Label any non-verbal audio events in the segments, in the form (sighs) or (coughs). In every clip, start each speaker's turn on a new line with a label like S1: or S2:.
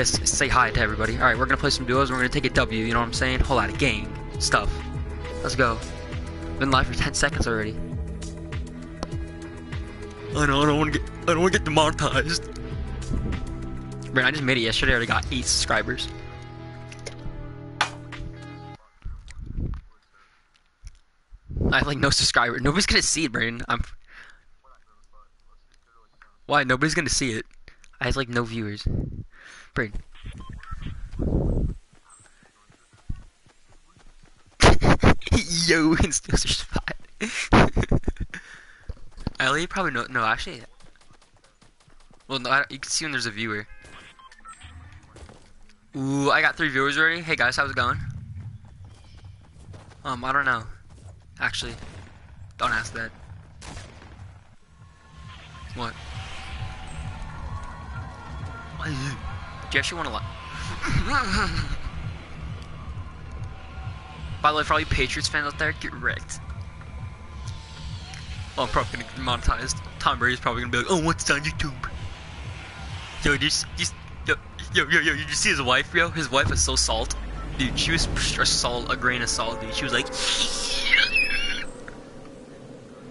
S1: Just say hi to everybody. Alright, we're gonna play some duos. We're gonna take a W, you know what I'm saying? Whole lot of game stuff. Let's go. Been live for 10 seconds already. I know, I don't wanna get, I don't wanna get demonetized. Man, I just made it yesterday. I already got 8 subscribers. I have like no subscribers. Nobody's gonna see it, Brandon. I'm. Why? Nobody's gonna see it. I have like no viewers. Brandon. (laughs) Yo, (laughs) steals your spot. (laughs) Ellie probably no. No, actually. Well, no, I, you can see when there's a viewer. Ooh, I got three viewers already. Hey guys, how's it going? Um, I don't know. Actually, don't ask that. What? What? Do you want to lie? By the way, for all you Patriots fans out there, get wrecked. Oh, I'm probably gonna get demonetized. Tom Brady's probably gonna be like, oh, what's on YouTube? Yo, just, just, yo, yo, yo, yo, you just see his wife, yo? His wife is so salt. Dude, she was a salt, a grain of salt, dude. She was like, (laughs)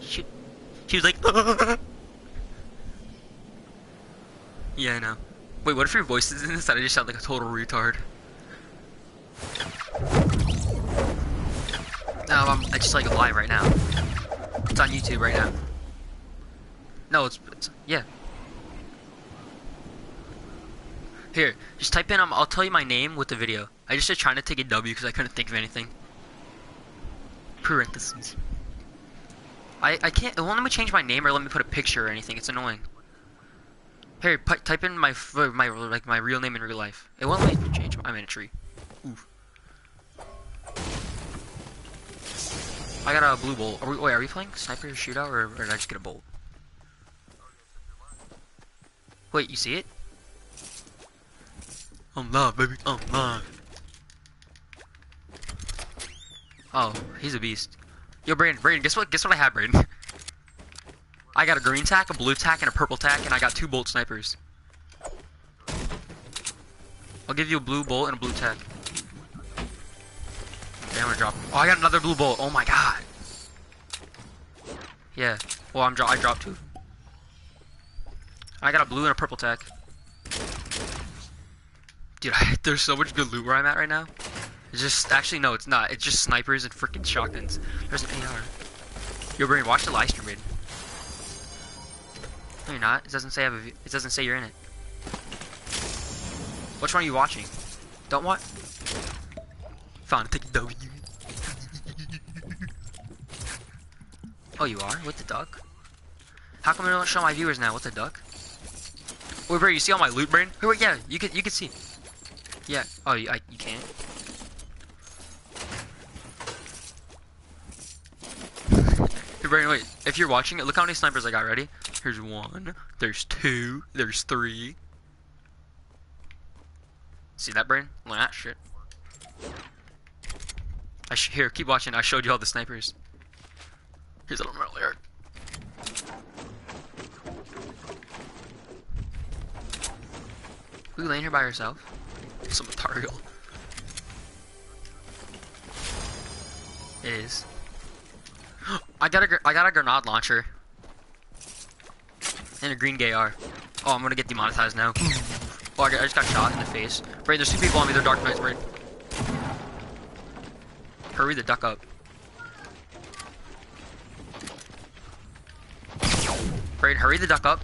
S1: she, she was like, (laughs) yeah, I know. Wait, what if your voice is in this I just sound like a total retard? No, I'm I just like live right now. It's on YouTube right now. No, it's, it's yeah. Here, just type in. Um, I'll tell you my name with the video. I just started trying to take a W because I couldn't think of anything. Parentheses. I I can't. It won't let me change my name or let me put a picture or anything. It's annoying. Here, type in my my like my real name in real life. It won't let me change. I'm in a tree. Oof. I got a blue bolt. Are we, wait, are we playing sniper shootout or, or did I just get a bolt? Wait, you see it? I'm baby. I'm. Oh, he's a beast. Yo, Brandon, Brandon, guess what? Guess what I have, Brandon? (laughs) I got a green tack, a blue tack, and a purple tack, and I got two bolt snipers. I'll give you a blue bolt and a blue tack. Okay, I'm gonna drop. Oh, I got another blue bolt. Oh my god. Yeah. Well, I'm dro I dropped two. I got a blue and a purple tack. Dude, I, (laughs) there's so much good loot where I'm at right now. It's just actually no, it's not. It's just snipers and freaking shotguns. There's an AR. Yo, Brain, watch the live stream, Brain. No, you're not. It doesn't say I have a. It doesn't say you're in it. Which one are you watching? Don't what? Found a W. oh, you are with the duck. How come I don't show my viewers now? What's a duck? Wait, bro, you see all my loot, brain? Wait, wait, yeah, you can, you can see. Yeah. Oh, you, I, you can't. (laughs) hey, brain, wait. If you're watching it, look how many snipers I got. Ready? Here's one. There's two. There's three. See that, brain? Look at that shit. I here, keep watching. I showed you all the snipers. Here's a little lyric. Were you laying here by yourself? Some material. It is. I got a I got a grenade launcher and a green GAR. Oh, I'm gonna get demonetized now. Oh, I, just got shot in the face. Brain, there's two people on me. They're Dark Knights, Brain. Hurry the duck up. Brain, hurry the duck up.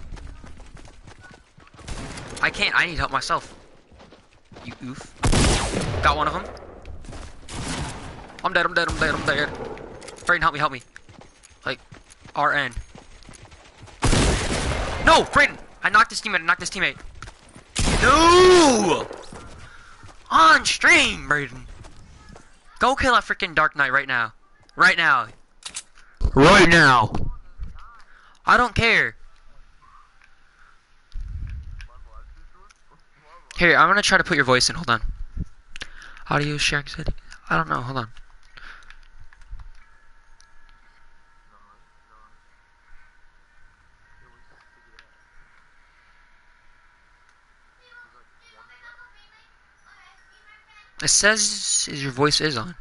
S1: I can't. I need help myself. You oof. Got one of them. I'm dead. I'm dead. I'm dead. I'm dead. Brain, help me. Help me. RN. No, Braden! I knocked his teammate. I knocked his teammate. No! On stream, Braden. Go kill that freaking Dark Knight right now. Right now. Right now. I don't care. Here, I'm gonna try to put your voice in. Hold on. Audio sharing setting. I don't know. Hold on. It says your voice is on.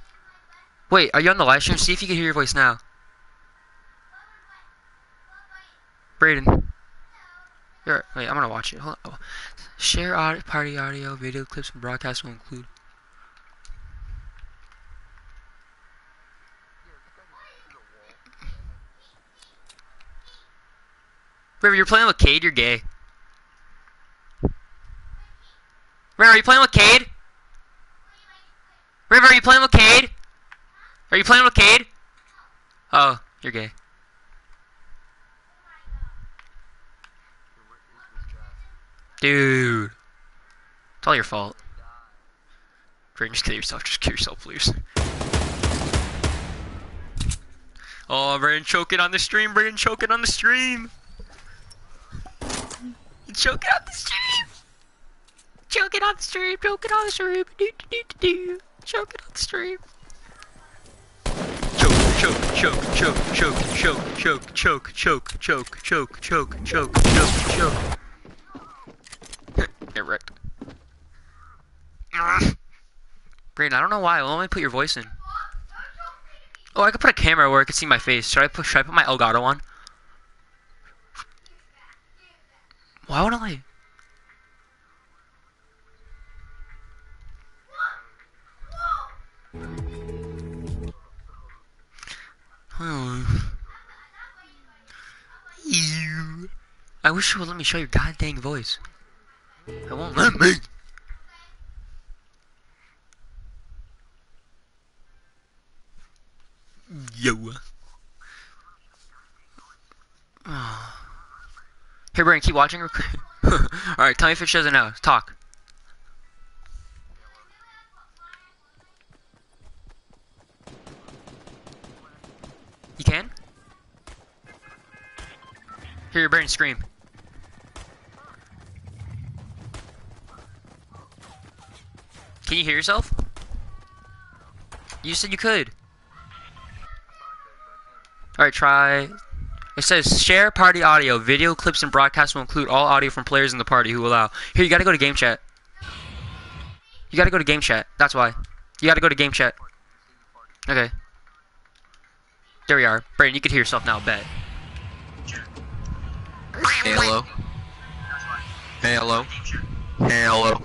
S1: Wait, are you on the live stream? See if you can hear your voice now. Braden. Here, wait, I'm gonna watch it. Hold on. Oh. Share audio, party audio, video clips, and broadcast will include. River, you're playing with Cade, you're gay. River, are you playing with Cade? River, are you playing with Cade? Are you playing with Cade? Oh, you're gay. Dude. It's all your fault. Braden, just kill yourself. Just kill yourself, please. Oh, Braden, choking on the stream. Braden, choking on the stream. Choking on the stream. Choking on the stream. Choking on the stream. Do, do, do, do. Choking on stream. Choke, choke, choke, choke, choke, choke, choke, choke, choke, choke, choke, choke, choke, choke, choke. Get wrecked. Brayden, I don't know why. I'll only put your voice in. Oh, I could put a camera where I could see my face. Should I put should I put my Elgato on? Why wouldn't I? Oh. You. I wish you would let me show your goddamn voice. It won't let me. Yo. (sighs) Here, Brian, keep watching. Alright, (laughs) tell me if it shows it now. Talk. You can? Hear your brain scream. Can you hear yourself? You said you could. Alright, try. It says share party audio. Video clips and broadcasts will include all audio from players in the party who allow. Here, you gotta go to game chat. You gotta go to game chat. That's why. You gotta go to game chat. Okay. There we are. Brandon, you can hear yourself now, bet.
S2: Hey, hello. Hey, hello. Hey, hello.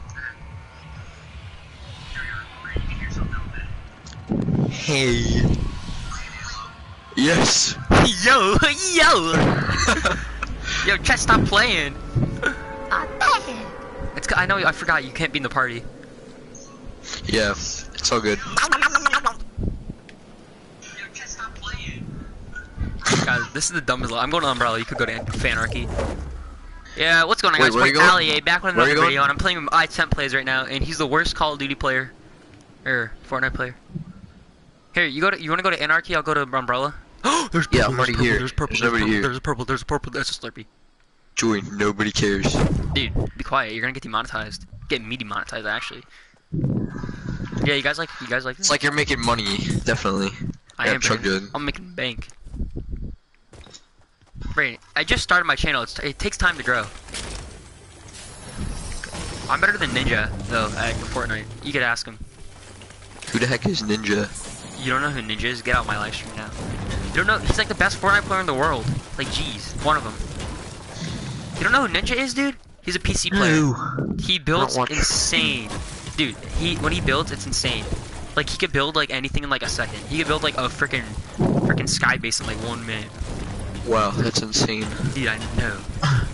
S2: Hey. Yes.
S1: Yo, yo! (laughs) yo, chat, stop playing. It's. I know. I forgot. You can't be in the party.
S2: Yeah, it's all good.
S1: Guys, this is the dumbest. I'm going to Umbrella. You could go to Fanarchy. Yeah, what's going on,
S2: Wait,
S1: guys?
S2: where you
S1: It's
S2: going?
S1: Eh, back with another video, and I'm playing with I10 plays right now, and he's the worst Call of Duty player, or Fortnite player. Here, you go to. You want to go to Anarchy? I'll go to Umbrella. (gasps) there's purple,
S2: Yeah, I'm
S1: there's
S2: already
S1: purple,
S2: here.
S1: There's purple.
S2: There's
S1: There's, purple.
S2: here.
S1: There's a purple. There's a purple. That's a Slurpee.
S2: Join. Nobody cares.
S1: Dude, be quiet. You're gonna get demonetized. Get me demonetized, actually. Yeah, you guys like. You guys like.
S2: It's like you're making money. Definitely.
S1: I
S2: yeah,
S1: am
S2: Chuck
S1: Brandon. I'm making bank. Brandon, I just started my channel. It's it takes time to grow. I'm better than Ninja though at Fortnite. You could ask him.
S2: Who the heck is Ninja?
S1: You don't know who Ninja is? Get out my live stream now. You don't know? He's like the best Fortnite player in the world. Like, jeez, one of them. You don't know who Ninja is, dude? He's a PC player. No. He builds insane. Dude, he when he builds, it's insane. Like he could build like anything in like a second. He could build like a freaking freaking sky base in like one minute.
S2: Wow, that's insane.
S1: Dude, I know. (laughs)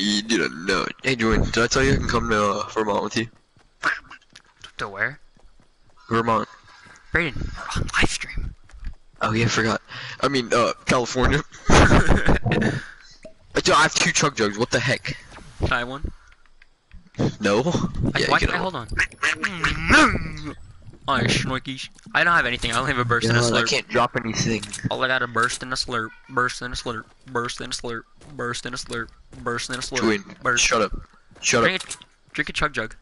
S2: You didn't know. Hey, Join. Did I tell you I can come to uh, Vermont with you?
S1: To where?
S2: Vermont.
S1: Brayden, we're on live stream.
S2: Oh yeah, I forgot. I mean, uh, California. (laughs) Dude, I have two chug jugs. What the heck?
S1: Can I have one?
S2: No.
S1: I,
S2: Yeah,
S1: why can I hold on? (laughs) Oh, schnorkies. I don't have anything. I only have a burst
S2: You
S1: and a
S2: know, I can't drop anything.
S1: All I got a burst and a slurp, burst and a slurp, burst and a slurp, burst and a slurp, burst and a slurp,
S2: Join.
S1: burst.
S2: Shut up. Shut
S1: Drink
S2: up.
S1: a, drink a chug jug.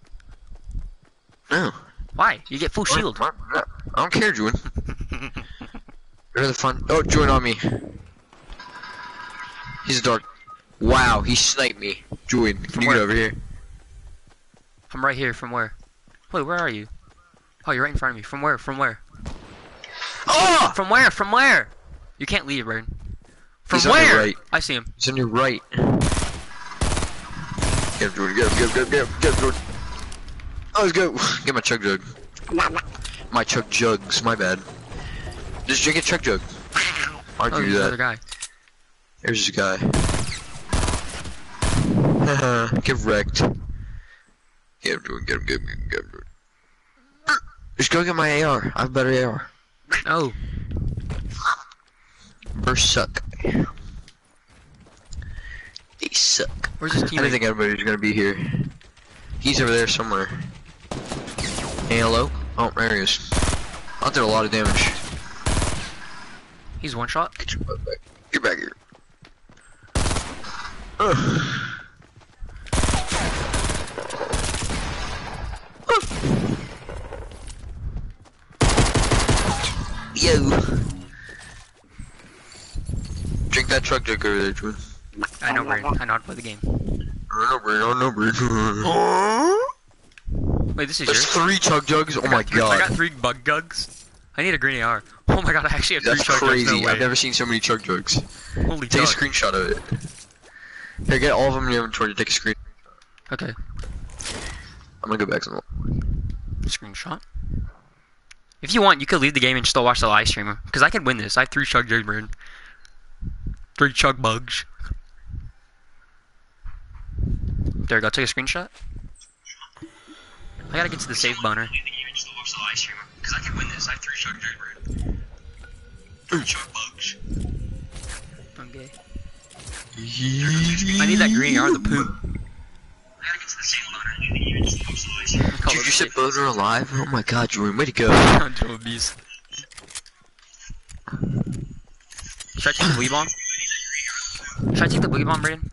S2: No.
S1: Why? You get full shield.
S2: I don't care, Join. You're the fun. Oh, join on me. He's dark. Wow, he sniped me. Join. Can you
S1: where?
S2: get over here?
S1: I'm right here. From where? Wait, where are you? Oh, you're right in front of me. From where? From where?
S2: Oh!
S1: From where? From where? You can't leave, Braden. From
S2: He's
S1: where?
S2: right.
S1: I see him.
S2: He's on your right. Get him, Jordan. Get him, get him, get him, get him, get him, Jordan. Oh, let's go. (laughs) Get my chug jug. My chug jugs, my bad. Just drink a chug jug. (laughs) Why'd
S1: Oh,
S2: you
S1: there's
S2: do
S1: another guy.
S2: There's this guy. (laughs) get wrecked. Get him, Jordan. Get him, get him, get him, get him, Jordan. Just go get my AR. I have better AR.
S1: Oh,
S2: First suck. They suck.
S1: where's his team?
S2: I didn't think everybody's gonna be here. He's over there somewhere. Hey, hello? Oh, there he is. I did a lot of damage.
S1: He's one shot.
S2: Get your butt back. Get back here. Ugh. Yo. Drink that chug jug over there, Jordan.
S1: I know, Braden. I know how to play the game.
S2: No, Brad, no, no, Brad.
S1: Wait, this is
S2: There's
S1: yours?
S2: three chug jugs. Oh my
S1: three- I got three bug gugs. I need a green AR. Oh my god, I actually have three chug
S2: crazy.
S1: jugs. No way.
S2: I've never seen so many chug jugs.
S1: Holy
S2: Take a screenshot of it. Here, get all of them in your inventory. Take a screen.
S1: Okay.
S2: I'm gonna go back to them.
S1: Screenshot. If you want, you could leave the game and still watch the live stream. Because I can win this. I have three chug. Three chug bugs. There we go. Take a screenshot. I gotta get to the save boner. Because I can win this. I have three chug jugs, Braden. Three chug bugs. Okay. I need that green AR, the poop.
S2: Dude, you said boner alive? Oh my god, Jordan, way to go. (laughs)
S1: Joe Beast. Should I take the bleed bomb? Should I take the bleed bomb, Brayden?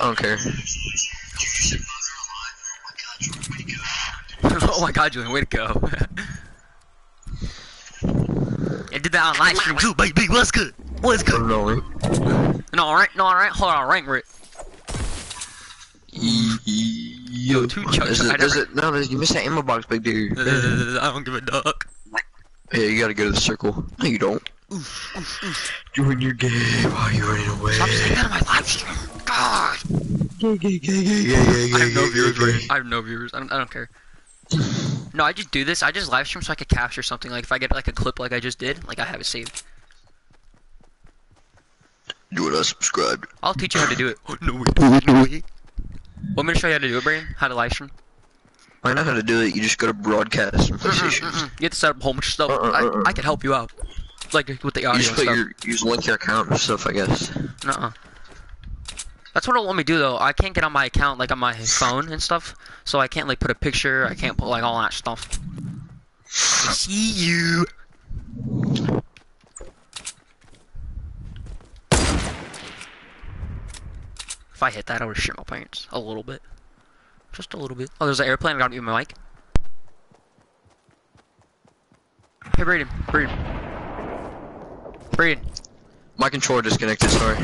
S2: I don't care. (laughs)
S1: oh my god, Julian, way to go. (laughs) I did that on live stream too, baby. What's good? What's good? No, alright, no, alright. Hold on, rank it.
S2: Yo,
S1: two jug- I
S2: it, is it, no, there's- you missed that ammo box, big dude.
S1: Uh, uh, I don't give a duck.
S2: Yeah, you gotta go to the circle. No, you don't. Join your game. Why are you running away?
S1: Stop saying that on my live stream. God.
S2: Gay, gay, gay, gay, gay, gay,
S1: I have no viewers, Brayden. I have no viewers. I don't, I don't care. No, I just do this. I just live stream so I could capture something. Like if I get like a clip like I just did, like I have it saved.
S2: You and I subscribed.
S1: I'll teach you how to do it. (gasps) no way, no way. Want me to show you how to do it, Brayden? How to live stream?
S2: I know how to do it. You just go to broadcast mm-hmm, on PlayStation.
S1: Mm-mm. You have to set up a whole bunch of stuff.
S2: Uh-uh, uh-uh.
S1: I, uh, uh. I can help you out. Like with the
S2: You
S1: audio
S2: just put
S1: stuff.
S2: your, you just link your account and stuff, I guess.
S1: Nuh-uh. That's what it want me to do though. I can't get on my account like on my phone and stuff, so I can't like put a picture. I can't put like all that stuff. I see you. I hit that, I would shit my pants a little bit, just a little bit. Oh, there's an airplane. I got to mute my mic. Hey, Braden. Braden. Braden.
S2: My controller disconnected, sorry.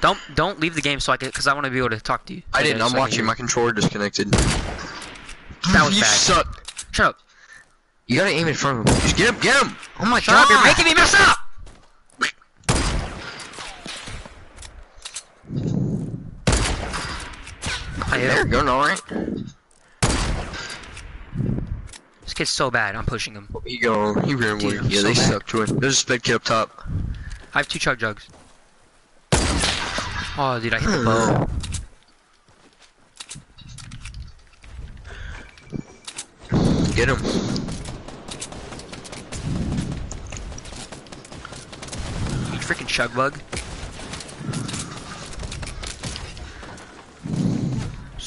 S1: Don't don't leave the game so I can because I want to be able to talk to you.
S2: I
S1: Okay,
S2: didn't, I'm
S1: can
S2: watching, my controller disconnected.
S1: That was
S2: you
S1: bad.
S2: suck.
S1: Shut up!
S2: You gotta aim in front of him. Just get him, get him! Oh my
S1: Shut
S2: god!
S1: up! You're making me mess up. Hit
S2: There,
S1: him.
S2: going alright.
S1: This kid's so bad. I'm pushing him.
S2: He go, he ran
S1: Dude,
S2: away. Yeah,
S1: so
S2: they
S1: bad.
S2: suck to it. There's a sped kid up top.
S1: I have two chug jugs. Oh, dude, I hit the hmm. bow.
S2: Get him.
S1: You freaking chug bug.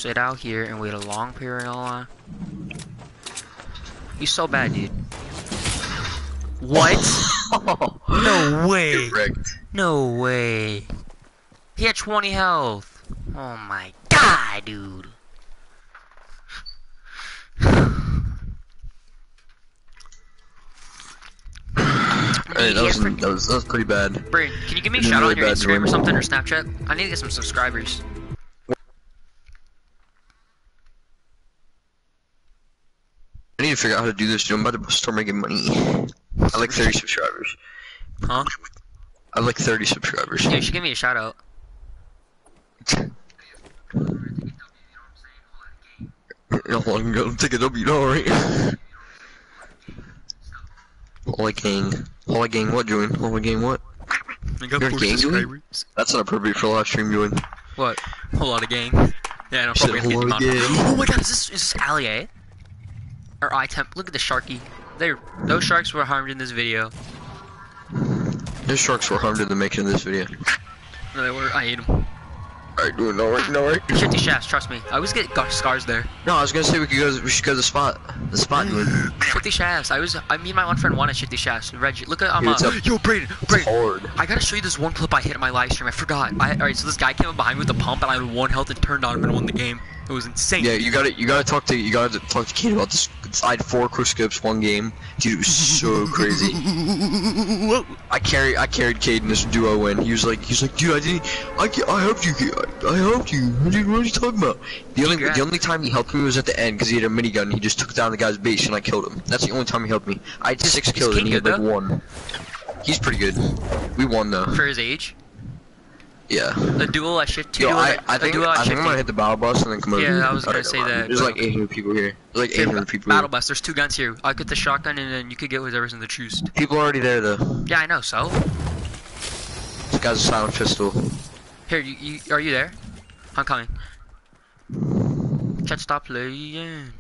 S1: Sit out here and wait a long period of time. He's so bad, dude. What? (laughs) no way. No way. He had 20 health. Oh my god, dude. (sighs)
S2: Hey, that, was, that, was, that was pretty bad.
S1: Braden, can you give me a shout out
S2: really
S1: on your Instagram or something or Snapchat? I need to get some subscribers.
S2: Need to figure out how to do this, dude. I'm about to start making money. I like 30 subscribers.
S1: Huh?
S2: I like 30 subscribers.
S1: Yeah, you should give me a shout out. (laughs)
S2: No, I'm gonna take a W, alright? Holy gang. Holy gang what, Julian? Holy gang what?
S1: I got
S2: You're
S1: 40
S2: gang, Julian?
S1: subscribers.
S2: That's not appropriate for a live stream, Julian.
S1: What? Whole lot of gang. Yeah, no,
S2: You said
S1: probably
S2: whole
S1: gonna
S2: lot
S1: get
S2: of
S1: them on.
S2: gang.
S1: Oh my god, is this is this Allier? Or iTemp? Look at the Sharky. They're those sharks were harmed in this video.
S2: No sharks were harmed in the making of this video.
S1: No, they were. I ate them.
S2: Alright, Julian, alright, alright.
S1: Shifty shafts, trust me. I always get scars there.
S2: No, I was gonna say we could go. We should go to the spot. The spot.
S1: Shifty shafts. I was. I mean, my one friend wanted shifty shafts. Reggie, look at
S2: it's
S1: uh, Yo, Brayden,
S2: It's
S1: Brayden.
S2: hard.
S1: I gotta show you this one clip I hit in my live stream. I forgot. I, alright, so this guy came up behind me with a pump, and I had one health and turned on him and won the game. It was insane.
S2: Yeah, you gotta, you gotta talk to, you gotta talk to Cade about this. I had four quickscopes, one game. Dude, it was so (laughs) crazy. I carry, I carried Cade in this duo win. He was like, he was like, dude, I didn't, I, I helped you, I, I helped you. What are you talking about? The only, the only time he helped me was at the end because he had a minigun. He just took down the guy's base and I killed him. That's the only time he helped me. I had six kills and he had like one. He's pretty good. We won though.
S1: For his age,
S2: Yeah.
S1: a duel two.
S2: Yo,
S1: duel
S2: I, I think,
S1: duel at
S2: I think I'm gonna hit the battle bus and then come over.
S1: Yeah. I was gonna say that,
S2: There's like 800 people here. There's like 800 people.
S1: Battle
S2: Here.
S1: bus. There's two guns here. I'll get the shotgun and then you could get whatever's in the truce.
S2: People are already there though.
S1: Yeah, I know. So
S2: This guy's a silent pistol.
S1: here, you, you are you there? I'm coming. Can't stop playing.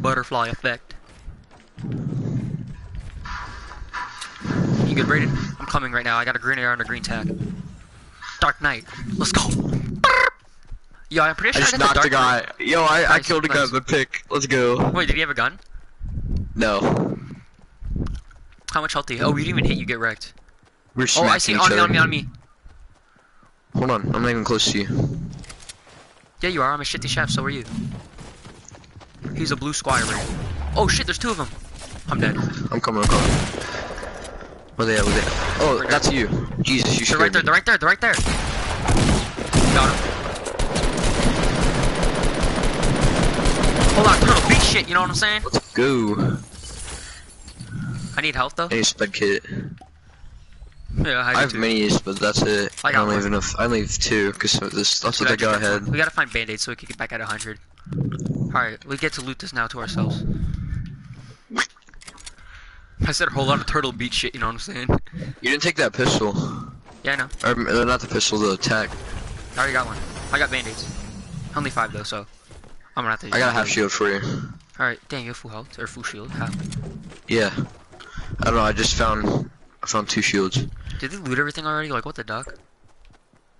S1: Butterfly effect. You good, Brayden? I'm coming right now. I got a green AR and a green tag. Dark Knight. Let's go. Yo, I'm pretty sure I,
S2: just
S1: got
S2: knocked a guy. Yo, I, I killed a guy
S1: nice.
S2: with a pick. Let's go.
S1: Wait, did he have a gun?
S2: No.
S1: How much health do you? have? Oh, we didn't even hit you. Get wrecked.
S2: We're
S1: Oh, I see. On me,
S2: other.
S1: on me, on me.
S2: Hold on, I'm not even close to you.
S1: Yeah, you are. I'm a shitty chef. So are you. He's a blue squire. Right? Oh shit! There's two of them. I'm dead.
S2: I'm coming, I'm coming. Where they at? Where they at? Oh,
S1: Right oh, oh,
S2: that's you. Jesus, you
S1: They're right
S2: scared
S1: there.
S2: me.
S1: They're right there. They're right there. Got him. Hold on. Turtle beat shit. You know what I'm saying?
S2: Let's go.
S1: I need health though.
S2: I need a sped kit.
S1: Yeah, I,
S2: I have
S1: too.
S2: minis, but that's it.
S1: I
S2: I, don't have enough. I only have two, because this, that's
S1: We
S2: what
S1: gotta
S2: guy
S1: get- We gotta find band-aids so we can get back at 100. Alright, we get to loot this now to ourselves. I said a whole lot of turtle beat shit, you know what I'm saying?
S2: You didn't take that pistol.
S1: Yeah, I know.
S2: Or, uh, not the pistol, the attack.
S1: I already got one. I got band-aids. Only five though, so I'm gonna have to.
S2: I got a half shield for you.
S1: All right, dang, you have full health or full shield. How?
S2: Yeah. I don't know, I just found, I found two shields.
S1: Did they loot everything already? Like what the duck?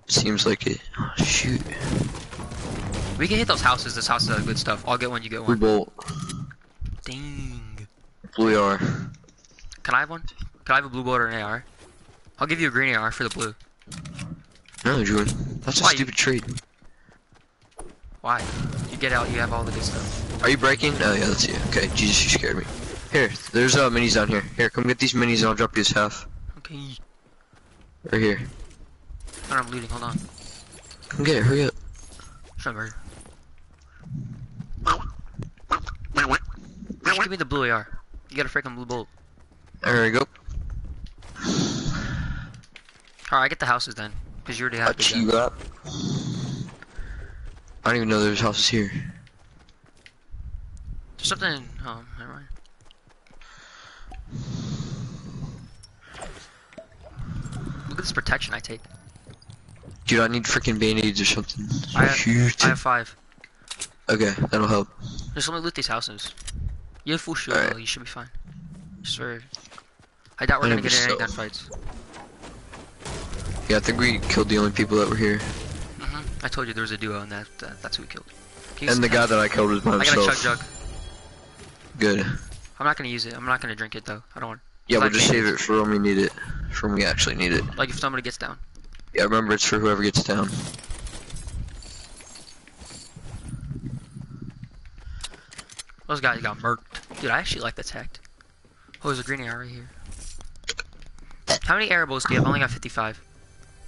S2: Seems like it. Oh, shoot.
S1: We can hit those houses. This house has good stuff. I'll get one. You get one.
S2: bolt.
S1: Dang.
S2: Blue AR.
S1: Can I have one? Can I have a blue bolt or an AR? I'll give you a green AR for the blue.
S2: No, Julian. That's a stupid trade.
S1: Why? You get out. You have all the good stuff.
S2: Are you breaking? Oh yeah, that's you. Okay, Jesus, you scared me. Here, there's uh minis down here. Here, come get these minis and I'll drop you this half.
S1: Okay.
S2: Right here.
S1: Oh, I'm looting. Hold on.
S2: Come get it, hurry up.
S1: Sugar. Just give me the blue AR. You got a freaking blue bolt.
S2: There we go.
S1: Alright, I get the houses then. Because you already have the.
S2: I don't even know there's houses here.
S1: There's something. Oh, never mind. Look at this protection I take.
S2: Dude, I need freaking band-aids or something.
S1: I have-
S2: Shoot.
S1: I have five.
S2: Okay, that'll help.
S1: Just let me loot these houses. You have full shield, though. You should be fine. Swear. I doubt we're gonna get any gunfights.
S2: Yeah, I think we killed the only people that were here.
S1: hmm I told you there was a duo, and that, that that's who we killed.
S2: And the guy that I killed was by himself.
S1: I got a chug jug.
S2: Good.
S1: I'm not gonna use it. I'm not gonna drink it though. I don't want.
S2: Yeah, we'll just save it for when we need it. For when we actually need it.
S1: Like if somebody gets down.
S2: Yeah, remember it's for whoever gets down.
S1: Those guys got murked. Dude, I actually like the tech. Oh, there's a green AR right here. How many air bolts do you have? I only got 55.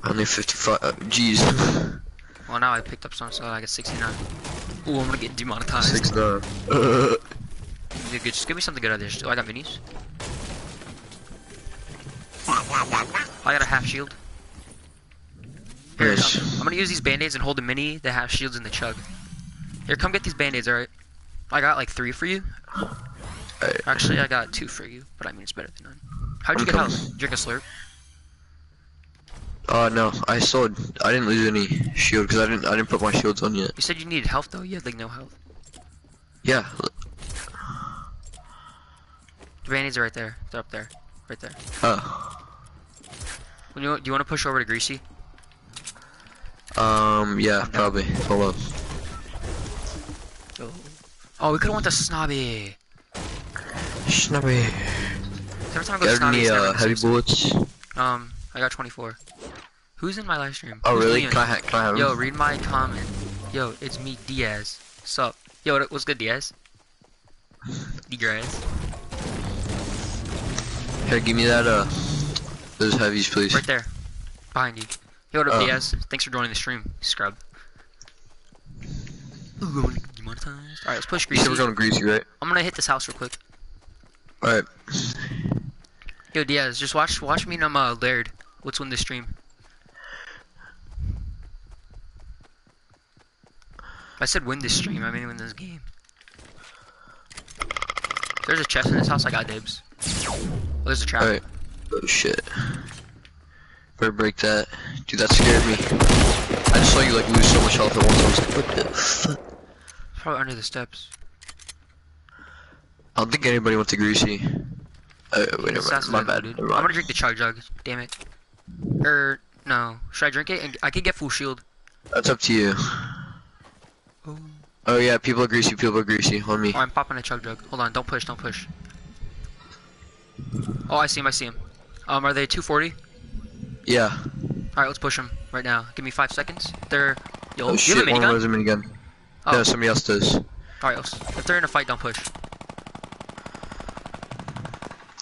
S2: Only 55. Uh, jeez.
S1: Well, now I picked up some, so I got 69. Ooh, I'm gonna get demonetized.
S2: 69. (laughs) Uh,
S1: Yeah, good. Just give me something good out of this. Oh, I got minis. I got a half shield. Here. I'm, gonna use these band-aids and hold the mini, the half shields, and the chug. Here, come get these band-aids, alright? I got like three for you. Actually, I got two for you, but I mean it's better than none. How'd you
S2: I'm
S1: get
S2: coming.
S1: health? Drink a slurp.
S2: Uh no, I saw. I didn't lose any shield because I didn't I didn't put my shields on yet.
S1: You said you needed health though. You had like no health.
S2: Yeah.
S1: The band-aids are right there. They're up there, right there.
S2: Uh,
S1: When you, do you want to push over to Greasy?
S2: um yeah, probably. Hold up.
S1: Oh, oh we could have went to Snobby.
S2: Snubby.
S1: Every time I go to
S2: Got any uh heavy bullets?
S1: Um, I got 24. Who's in my live stream?
S2: Oh
S1: Who's
S2: really? Can I can I
S1: Yo, read my comment. Yo, it's me, Diaz. Sup? Yo, what's good, Diaz? Diaz.
S2: Here, give me that uh those heavies please.
S1: Right there. Behind you. Yo, what up,
S2: Oh.
S1: Diaz? Thanks for joining the stream, scrub. Ooh, demonetized. Alright, let's push
S2: You
S1: Greasy.
S2: said we're going greasy, right?
S1: I'm gonna hit this house real quick.
S2: Alright.
S1: Yo, Diaz, just watch watch me and I'm uh, Laird. Let's win this stream. I said win this stream, I mean win this game. If there's a chest in this house, I got dibs. Oh, there's a trap.
S2: Alright. Oh shit. Better break that. Dude, that scared me. I just saw you like lose so much health at once. I was like, what the fuck?
S1: Probably under the steps.
S2: I don't think anybody wants to greasy. Uh, wait, never mind. My bad. Never
S1: I'm gonna drink the chug jug. Damn it. Er, no. Should I drink it? And I could get full shield.
S2: That's up to you.
S1: Oh.
S2: Oh yeah, people are greasy. People are greasy. On me.
S1: Oh, I'm popping a chug jug. Hold on, don't push, don't push. Oh, I see him, I see him. Um, are they 240?
S2: Yeah.
S1: Alright, let's push them right now. Give me five seconds. They're. Yo,
S2: Oh shit,
S1: a
S2: one was a minigun.
S1: Oh.
S2: No, somebody else does.
S1: Alright, let's- if they're in a fight, don't push.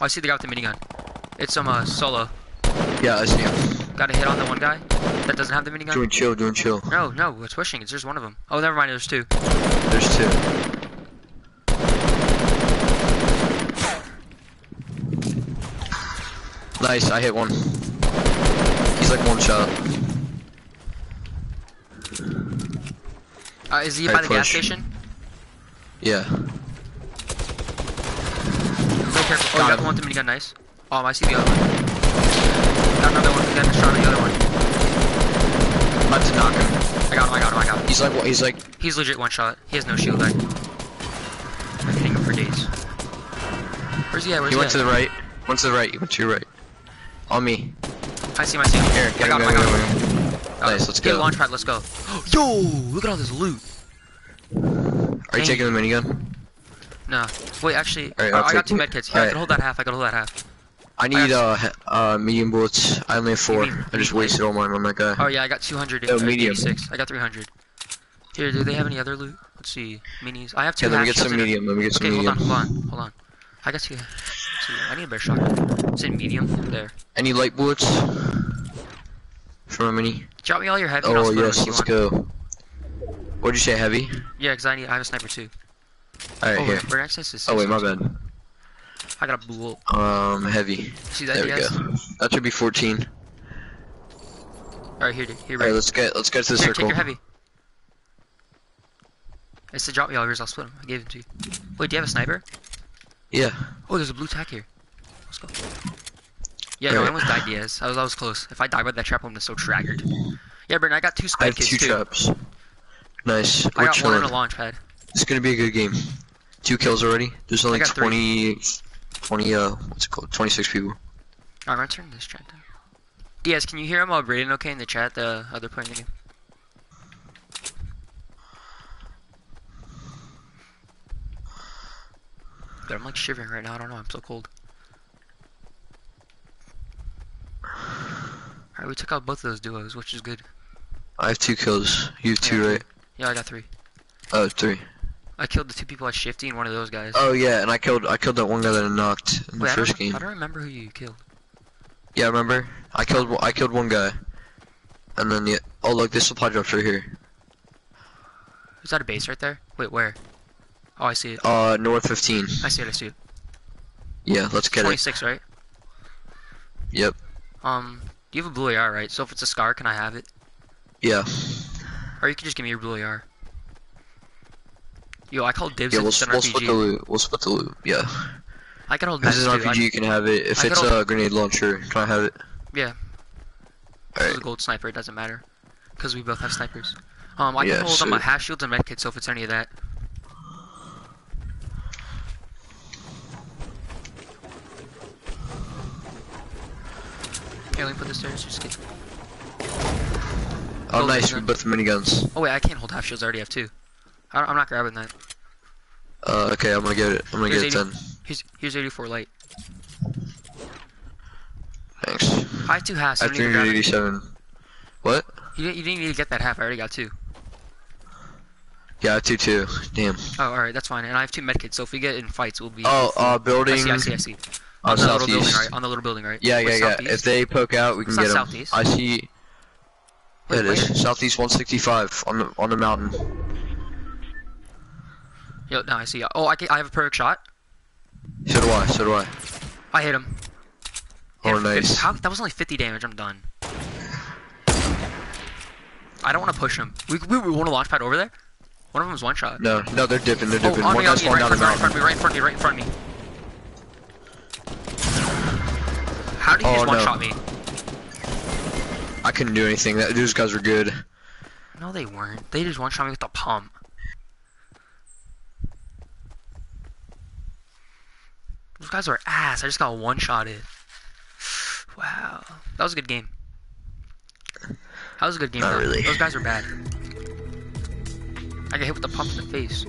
S1: Oh, I see the guy with the minigun. It's some uh, solo.
S2: Yeah, I see him.
S1: Got a hit on the one guy that doesn't have the minigun.
S2: Doing chill, doing chill.
S1: No, no, it's pushing. It's just one of them. Oh, never mind. There's two.
S2: There's two. Nice, I hit one. He's like one shot.
S1: Uh, is he
S2: Alright,
S1: by the gas station?
S2: Yeah.
S1: Real careful. Oh,
S2: Got
S1: the one with the minigun. Nice. Oh, I see the other one. Got another one. Got shot on the other one.
S2: About to knock him.
S1: I got him. I got him. I got him.
S2: He's like, what? He's like,
S1: He's legit one shot. He has no shield. I, I'm hitting him for days. Where's he at? Where's
S2: he
S1: he,
S2: went to the right. Went to the right. He went to your right. On me.
S1: I see him. I see him.
S2: Here, get him,
S1: got him. I
S2: get
S1: got
S2: him,
S1: him.
S2: him.
S1: Uh,
S2: Nice, let's
S1: get
S2: go.
S1: launch pad. Let's go. (gasps) Yo, look at all this loot.
S2: Are you taking the minigun?
S1: Nah. Wait, actually,
S2: Alright,
S1: uh,
S2: I'll
S1: I got two
S2: it.
S1: medkits. Here, I
S2: Alright.
S1: can hold that half. I can hold that half.
S2: I need uh, uh medium bullets. I only have four. I just wasted all mine on that guy.
S1: Oh yeah, I got 200.
S2: Oh,
S1: uh,
S2: medium.
S1: 86. I got 300. Here, do they have any other loot? Let's see. Minis. I have two.
S2: Okay, let me get some
S1: shields and a-
S2: medium. Let me get some
S1: Okay, hold
S2: medium.
S1: on, hold on, hold on. I got two. let's I need a better shotgun. It's in medium. There.
S2: Any light bullets? From a mini?
S1: Drop me all your heavy.
S2: Oh yes, let's go. What'd you say, heavy?
S1: Yeah, cause I need. I have a sniper too.
S2: Alright,
S1: oh,
S2: here.
S1: wait, we're access is
S2: Oh wait, my bad.
S1: I got a blue.
S2: Um, heavy.
S1: See that?
S2: There we go. That should be 14.
S1: All right, here, dude. here,
S2: Alright,
S1: right.
S2: let's get let's get to the
S1: Here, take your heavy. I said drop me all yours. I'll split them. I gave them to you. Wait, do you have a sniper?
S2: Yeah.
S1: Oh, there's a blue tack here. Let's go. Yeah, no, I almost died, Diaz. I was, I was close. If I died by that trap, I'm just so triggered. Yeah, Brendan, I got two
S2: I
S1: spike
S2: have
S1: kids
S2: two
S1: too.
S2: traps. Nice.
S1: I
S2: We're
S1: got one on a launch pad.
S2: It's gonna be a good game. Two kills already. There's only
S1: got
S2: 20, 20, uh, what's it called? 26 people.
S1: I'm gonna turn this chat down. Diaz, can you hear him while Brayden okay in the chat, the other player in the game? But I'm like shivering right now, I don't know, I'm so cold. Alright, we took out both of those duos, which is good.
S2: I have two kills. You have two,
S1: Yeah.
S2: right?
S1: Yeah, I got three.
S2: Oh, three.
S1: I killed the two people at Shifty and one of those guys.
S2: Oh yeah, and I killed I killed that one guy that I knocked in the
S1: Wait, I
S2: first game.
S1: I don't remember who you killed.
S2: Yeah, I remember? I killed I killed one guy, and then yeah. Oh look, this supply drop's right here.
S1: Is that a base right there? Wait, where? Oh, I see it.
S2: Uh, north 15.
S1: I see it. I see it.
S2: Yeah, let's get it.
S1: 26, right?
S2: Yep.
S1: Um, you have a blue AR, right? So if it's a scar, can I have it?
S2: Yeah.
S1: Or you can just give me your blue AR. Yo, I call dibs
S2: Yeah, we'll, we'll split the loot. We'll split the loot. Yeah.
S1: I can hold
S2: This
S1: meds
S2: is an RPG. You can have it. If
S1: I
S2: it's a grenade launcher, can I have it?
S1: Yeah.
S2: Alright.
S1: The gold sniper, it doesn't matter. Because we both have snipers. Um, I
S2: Yeah,
S1: can hold
S2: so-
S1: on my hash shields and medkits, so if it's any of that. Here, let me put this there. Just get...
S2: Oh,
S1: Gold
S2: nice. We both have miniguns.
S1: Oh wait, I can't hold half shields. I already have two. I I'm not grabbing that.
S2: Uh, okay, I'm gonna get it. I'm gonna
S1: Here's
S2: get it
S1: 80
S2: then.
S1: Here's here's 84 light.
S2: Thanks.
S1: I have two halves.
S2: I
S1: I
S2: have
S1: need to
S2: 387. What?
S1: You didn't, you didn't need to get that half. I already got two.
S2: Yeah, I have two too. Damn.
S1: Oh, alright, that's fine. And I have two medkits, so if we get in fights, we'll be.
S2: Oh, uh,
S1: I
S2: building.
S1: see, I see, I see.
S2: On
S1: On the little building, right? On the little building, right?
S2: Yeah, yeah, yeah.
S1: southeast?
S2: If they poke out, we can
S1: It's
S2: get
S1: not
S2: them.
S1: southeast.
S2: I see.
S1: Wait,
S2: it is.
S1: where?
S2: Southeast 165 on the on the mountain.
S1: Yo, no, I see. Oh, I, can, I have a perfect shot.
S2: So do I. So do I.
S1: I hit him.
S2: Oh,
S1: Hit him for 50
S2: nice.
S1: How, that was only 50 damage. I'm done. I don't want to push him. We, we, we want to launch pad over there? One of them is one shot.
S2: No, no, they're dipping. They're
S1: Oh,
S2: dipping.
S1: on
S2: One
S1: me, on me, right
S2: down
S1: in
S2: the
S1: front of me, right in front of
S2: mountain.
S1: me, right in front of me, right in front of me. How did he
S2: Oh,
S1: just one
S2: no.
S1: shot me?
S2: I couldn't do anything. That those guys were good.
S1: No, they weren't. They just one shot me with the pump. Those guys were ass. I just got one shotted. (sighs) Wow. That was a good game. That was a good game.
S2: Not
S1: though.
S2: really.
S1: Those guys are bad. I got hit with the pump in the face.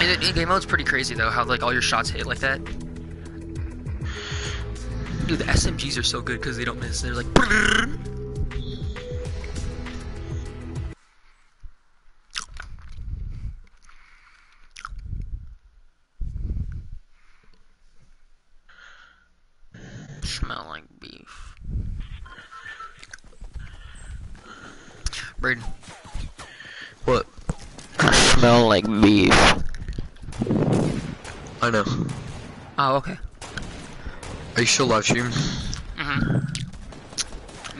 S1: In, in game mode's pretty crazy though, how like all your shots hit like that. Dude, the SMGs are so good because they don't miss. They're like. Smell like beef. Braden.
S2: What?
S1: Smell like beef.
S2: I know.
S1: Oh, okay.
S2: Are you still live streaming?
S1: Mm-hmm.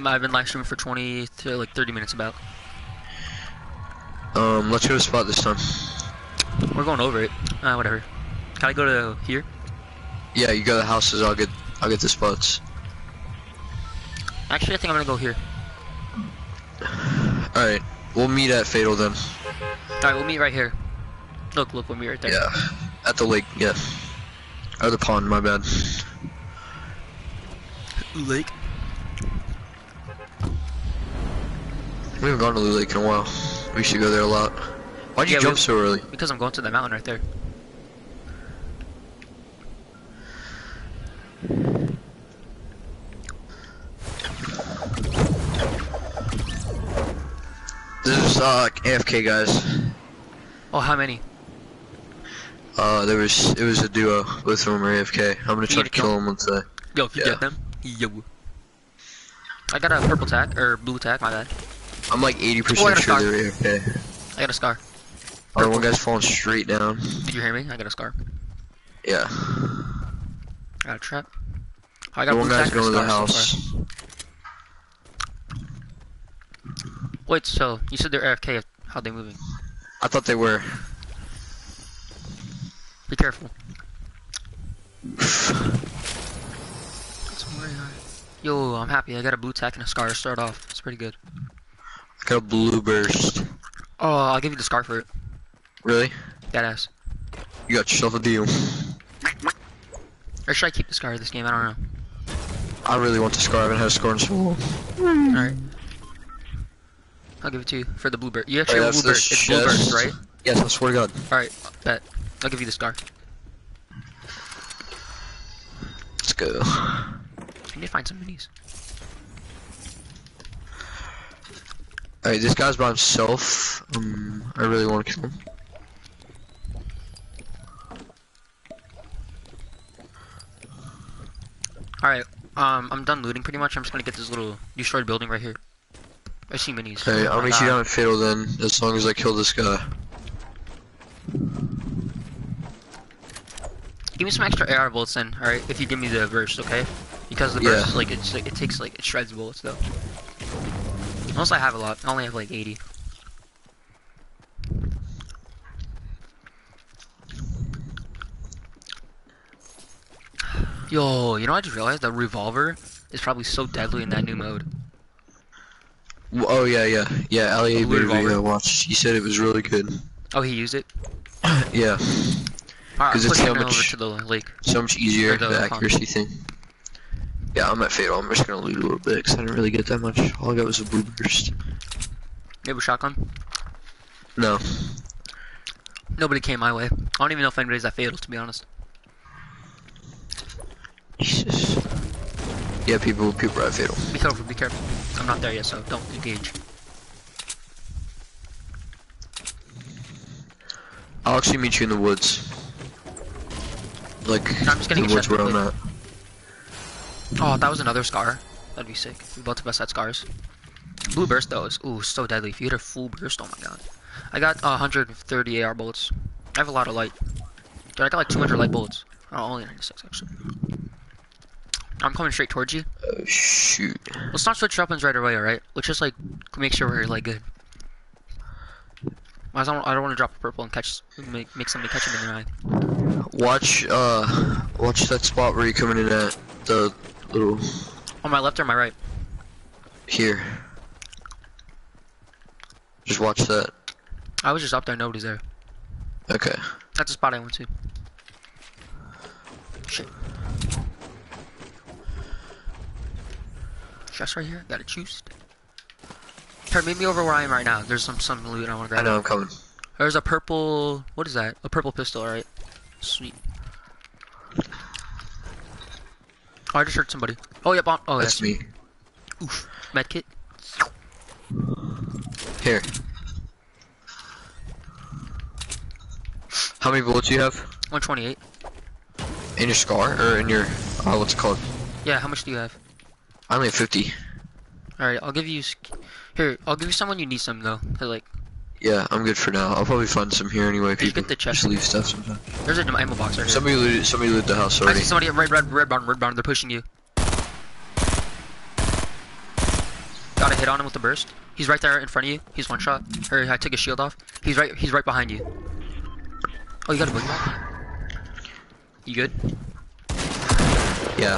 S1: I've been live streaming for 20 to like 30 minutes about.
S2: Um, let's go to a spot this time.
S1: We're going over it. Uh, whatever. Can I go to here?
S2: Yeah, you go to the houses. I'll get I'll get the spots.
S1: Actually, I think I'm gonna go here.
S2: All right, we'll meet at Fatal then.
S1: Alright, we'll meet right here. Look, look, we'll meet right there.
S2: Yeah, at the lake. Yeah, or the pond. My bad.
S1: Lake.
S2: We haven't gone to the Lake in a while. We should go there a lot. Why'd you
S1: Yeah,
S2: jump so early?
S1: Because I'm going to the mountain right there.
S2: This is uh AFK guys.
S1: Oh, how many?
S2: Uh, there was it was a duo. Both of them are AFK. I'm gonna try to
S1: kill
S2: kill them once I.
S1: Yo, if you
S2: Yeah.
S1: get them. Yo. I got a purple tack, or blue tack, my bad.
S2: I'm like 80%
S1: Oh, I got a
S2: sure
S1: scar.
S2: they're AFK.
S1: I got a scar.
S2: Oh, one guy's falling straight down.
S1: Did you hear me? I got a scar.
S2: Yeah.
S1: I got a trap. I got
S2: The one guy's
S1: tack and a
S2: going to the house.
S1: Wait, so you said they're AFK. How they moving?
S2: I thought they were.
S1: Be careful. That's (sighs) where I- Yo, I'm happy. I got a blue tack and a scar to start off. It's pretty good.
S2: I got a blue burst.
S1: Oh, I'll give you the scar for it.
S2: Really?
S1: That ass.
S2: You got yourself a deal.
S1: Or should I keep the scar of this game? I don't know.
S2: I really want the scar. I haven't had a scar in so long.
S1: Alright. I'll give it to you for the blue bird. You actually have
S2: that's
S1: blue bird. It's blue burst,
S2: chest.
S1: right?
S2: Yes, I swear to God.
S1: Alright, bet. I'll give you the scar.
S2: Let's go.
S1: I need to find some minis.
S2: Alright, this guy's by himself. Um, I really want to kill him.
S1: Alright, Um, I'm done looting pretty much. I'm just gonna get this little destroyed building right here. I see minis.
S2: Okay,
S1: Oh
S2: I'll meet you down at Fatal then, as long as I kill this guy.
S1: Give me some extra AR bullets then, alright? If you give me the burst, okay? Because the
S2: Yeah.
S1: burst, like, it's, like, it takes, like, it shreds bullets, though. Unless I have a lot. I only have, like, 80. Yo, you know I just realized that revolver is probably so deadly in that new mode.
S2: Oh yeah, yeah, yeah. Ali
S1: The
S2: video I watched. He said it was really good.
S1: Oh, he used it? (clears throat)
S2: Yeah,
S1: Alright,
S2: 'Cause
S1: I'm
S2: it's how much-
S1: to the lake.
S2: so much easier
S1: the
S2: the accuracy thing. Yeah, I'm at Fatal. I'm just gonna loot a little bit because I didn't really get that much. All I got was a blue burst.
S1: You have a shotgun?
S2: No,
S1: Nobody came my way. I don't even know if anybody's that fatal, to be honest.
S2: Jesus. Yeah, people, people are at Fatal.
S1: Be careful, be careful. I'm not there yet, so don't engage.
S2: I'll actually meet you in the woods. Like
S1: I'm just gonna
S2: the woods where I'm at.
S1: Oh, that was another scar. That'd be sick. We both of us had scars. Blue burst though is ooh so deadly. If you hit a full burst, oh my god. I got uh, 130 AR bullets. I have a lot of light. Dude, I got like 200 light bullets. Oh, only 96 actually. I'm coming straight towards you.
S2: Oh shoot.
S1: Let's not switch weapons right away, alright? Let's just like make sure we're like good. I don't, I don't want to drop a purple and catch make make somebody catch him in the eye.
S2: Watch, uh, watch that spot where you're coming in at. The little
S1: On my left or my right?
S2: here. Just watch that.
S1: I was just up there. Nobody's there.
S2: Okay.
S1: That's the spot I went to. Shit. Chest right here. Got it juiced. Here, meet me over where I am right now. There's some some loot I want to grab.
S2: I know I'm coming.
S1: There's a purple. What is that? A purple pistol, right? Sweet. Oh, I just heard somebody. Oh, yeah, bomb. Oh,
S2: That's
S1: that's,
S2: me.
S1: Oof. Medkit.
S2: Here. How many bullets do you have?
S1: 128.
S2: In your scar or in your uh, what's it called?
S1: Yeah, how much do you have?
S2: I only have 50.
S1: Alright, I'll give you. Here, I'll give you some when you need some, though. 'cause, like,
S2: Yeah, I'm good for now. I'll probably find some here anyway.
S1: You get the chest?
S2: just leave stuff sometimes.
S1: there's an ammo box right here.
S2: Somebody looted. Somebody looted the house
S1: I
S2: already.
S1: see somebody at red, red, red barn, red barn. They're pushing you. Got a hit on him with the burst. He's right there in front of you. He's one shot. Or I took his shield off. He's right. He's right behind you. Oh, you got a boogie? You good?
S2: Yeah,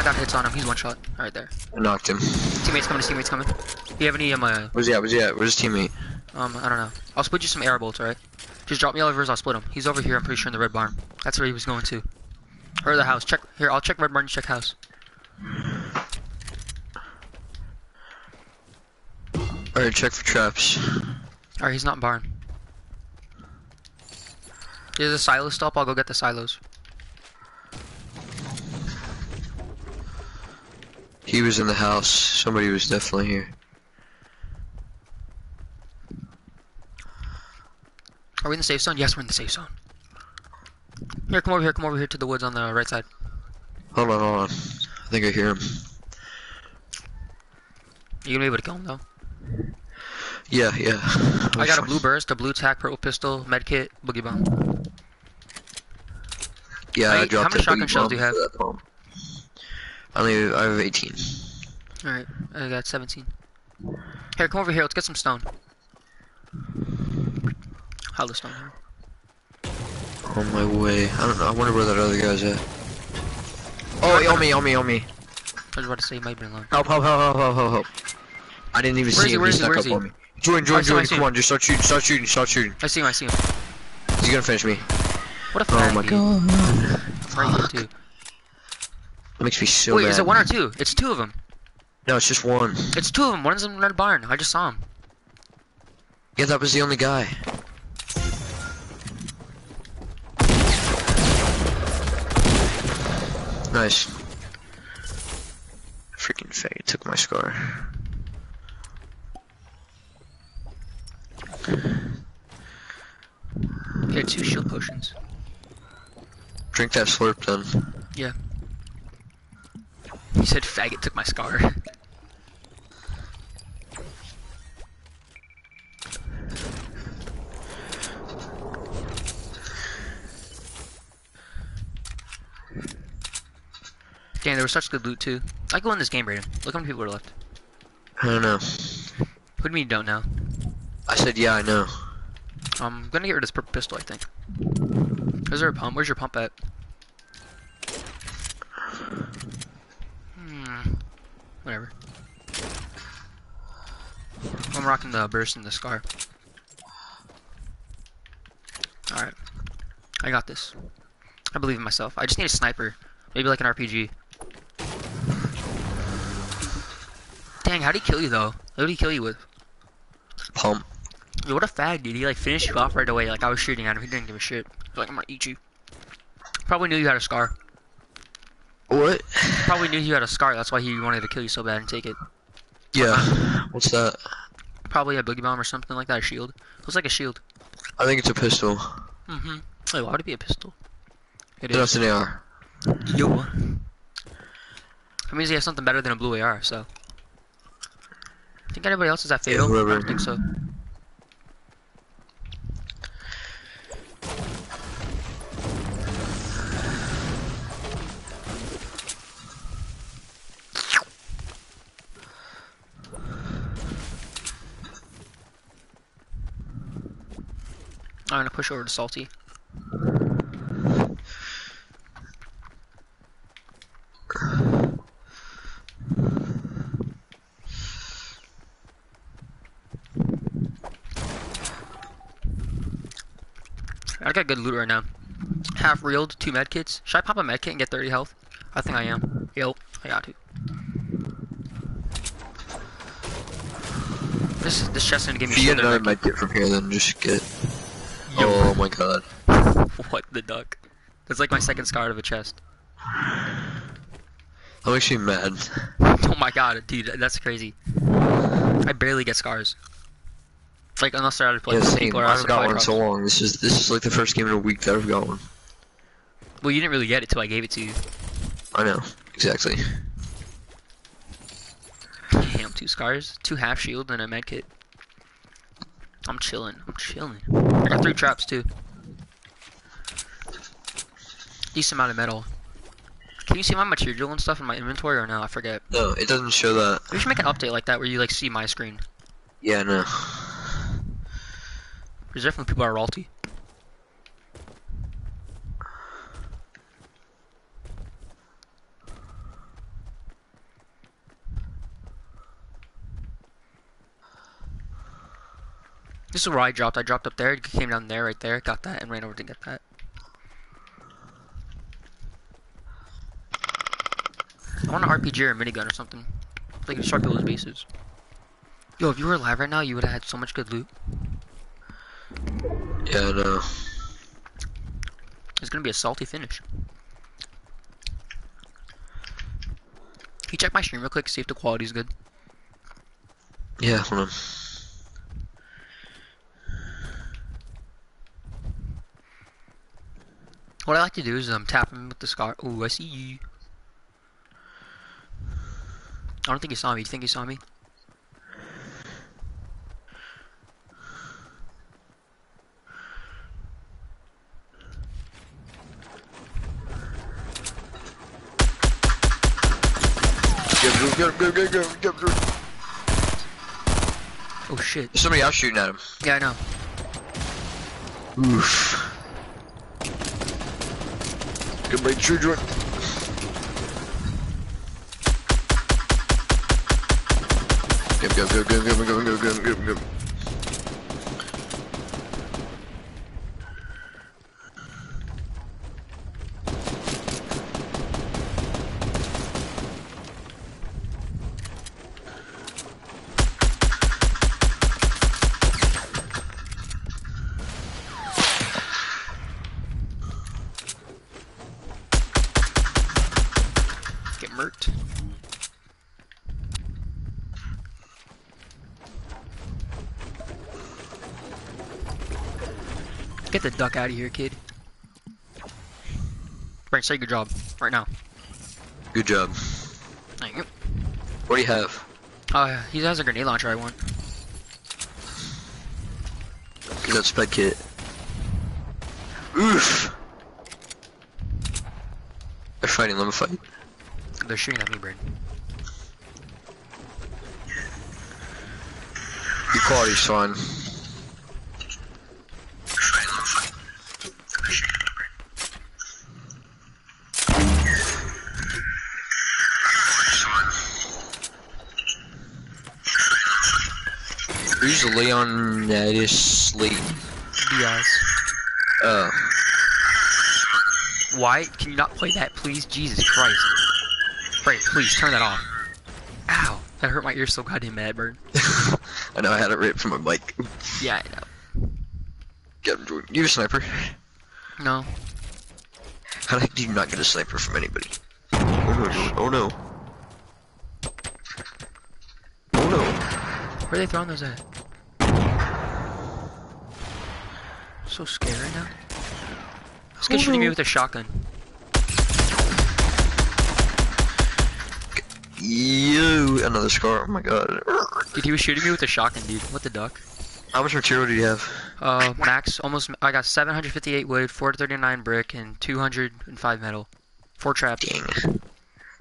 S1: I got him. I got hits on him. He's one shot. All right there.
S2: I knocked him.
S1: Teammates coming. Teammates coming. Do you have any um uh,
S2: Where's he at? Where's he at? Where's his teammate?
S1: um I don't know. I'll split you some air bolts. All right. Just drop me all overs. I'll split him. He's over here. I'm pretty sure in the red barn. That's where he was going to. Or the house. Check here. I'll check red barn. Check house.
S2: Alright, check for traps.
S1: Alright, he's not in barn. There's a silo stop, I'll go get the silos.
S2: He was in the house. Somebody was definitely here.
S1: Are we in the safe zone? Yes, we're in the safe zone. Here, come over here, come over here to the woods on the right side.
S2: Hold on, hold on. I think I hear him.
S1: You gonna be able to kill him though.
S2: Yeah, yeah.
S1: I got a blue burst, a blue tack, purple pistol, medkit, boogie bomb.
S2: Yeah, I
S1: many-
S2: dropped
S1: how many shotgun shells do you have?
S2: for that bomb. I only I have 18.
S1: Alright, I got 17. Here, come over here, let's get some stone. Hollow stone here.
S2: On my way. I don't know. I wonder where that other guy's at. Oh, on me, on me, on me.
S1: I was about to say, he might be alone.
S2: Help, help, help, help, help, help, help. I didn't even
S1: Where
S2: see him.
S1: Where
S2: He snuck up
S1: he?
S2: on me. Join, join, join. Come
S1: him.
S2: on, just start shooting, start shooting, start shooting.
S1: I see him, I see him.
S2: He's gonna finish me.
S1: What a
S2: Oh my
S1: dude.
S2: god.
S1: Right here, too.
S2: That makes me so
S1: Wait,
S2: mad.
S1: is it one or two? It's two of them.
S2: No, it's just one.
S1: It's two of them. One's in the red barn. I just saw him.
S2: Yeah, that was the only guy. Nice. Freaking faggot took my scar.
S1: Here, two shield potions.
S2: Drink that slurp then.
S1: Yeah. He said faggot took my scar. Damn, there was such good loot too. I go in this game, Brayden. Look how many people are left.
S2: I don't know.
S1: What do you mean you don't know?
S2: I said, yeah, I know.
S1: I'm gonna get rid of this purple pistol, I think. Is there a pump? Where's your pump at? Hmm. Whatever. I'm rocking the burst and the scar. Alright. I got this. I believe in myself. I just need a sniper. Maybe like an RPG. Dang, how'd he kill you though? What did he kill you with?
S2: Pump.
S1: Yo, what a fag, dude. He like finished you off right away. Like I was shooting at him. He didn't give a shit. He's like, I'm gonna eat you. Probably knew you had a scar.
S2: What?
S1: Probably knew you had a scar. That's why he wanted to kill you so bad and take it.
S2: Yeah. What's that?
S1: Probably a boogie bomb or something like that. A shield. Looks like a shield.
S2: I think it's a pistol.
S1: Mm-hmm. Wait, why would it be a pistol? It
S2: No,
S1: is.
S2: it's an AR.
S1: Yo. That means he has something better than a blue AR. So. I think anybody else is at fatal? I don't think so. I'm gonna push over to Salty. I got good loot right now. Half reeled, two med kits. Should I pop a med kit and get 30 health? I think I am. Yo, I got to. This this chest gonna give me
S2: If you get another med kit from here, then just get. Oh my god. (laughs)
S1: what the duck? That's like my second scar out of a chest.
S2: Makes me mad. (laughs)
S1: Oh my god, dude, that's crazy. I barely get scars. Like unless they're out of place.
S2: yeah, same.
S1: people are
S2: I haven't got one in so long. This is this is like the first game in a week that I've got one.
S1: Well, you didn't really get it till I gave it to you.
S2: I know exactly.
S1: Damn, two scars, two half shield, and a med kit. I'm chilling. I'm chilling. I got three traps too. Decent amount of metal. Can you see my material and stuff in my inventory or no? I forget.
S2: No, it doesn't show that.
S1: We should make an update like that where you like see my screen.
S2: Yeah, no.
S1: There's definitely people are Salty. This is where I dropped. I dropped up there, came down there, right there, got that, and ran over to get that. I want an RPG or a minigun or something. Like to start people's bases. Yo, if you were alive right now, you would have had so much good loot.
S2: Yeah, no.
S1: It's gonna be a salty finish. Can you check my stream real quick, see if the quality's good?
S2: Yeah, hold on.
S1: What I like to do is um tap him with the scar. Oh, I see you. I don't think he saw me. Do you think he saw me?
S2: Get him, get him, get him, get him, get him, get him.
S1: Oh shit.
S2: There's somebody else shooting at him.
S1: Yeah, I know.
S2: Oof. Get my true joint. Get him, get him, get him, get him,
S1: duck out of here, kid. Brent, say good job right now.
S2: Good job. Thank you. What do you have?
S1: Oh, he has a grenade launcher. I want.
S2: Get that sped kit. Oof. They're fighting. Let me fight.
S1: They're shooting at me, Braden.
S2: Your quality's fine. Who's Leonidas Lee?
S1: Diaz.
S2: Oh.
S1: Why can you not play that, please? Jesus Christ. Braden, please turn that off. Ow, that hurt my ear so goddamn bad, Bird. (laughs)
S2: I know I had it ripped from my mic.
S1: Yeah, I know.
S2: Get him, Jordan. You a sniper?
S1: No.
S2: How the heck do you not get a sniper from anybody? Oh no. Oh no. Oh no.
S1: Where are they throwing those at? So scared right now. This kid's
S2: Oh,
S1: shooting me with a shotgun.
S2: You another scar. Oh my god.
S1: Dude, he was shooting me with a shotgun, dude. What the duck?
S2: How much material do you have?
S1: Uh, max, almost, I got 758 wood, 439 brick, and 205 metal. Four traps.
S2: Dang.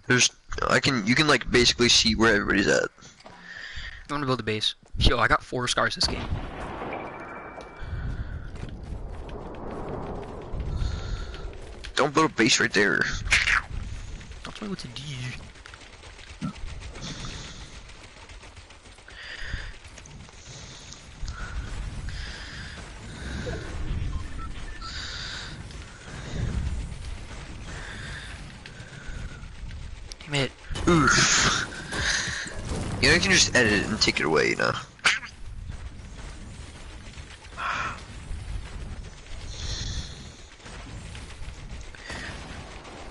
S2: There's I can you can like basically see where everybody's at.
S1: I'm gonna build a base. Yo, I got four scars this game.
S2: Don't build a base right there.
S1: Don't tell me what to do. Damn it.
S2: Oof. You know you can just edit it and take it away, you know.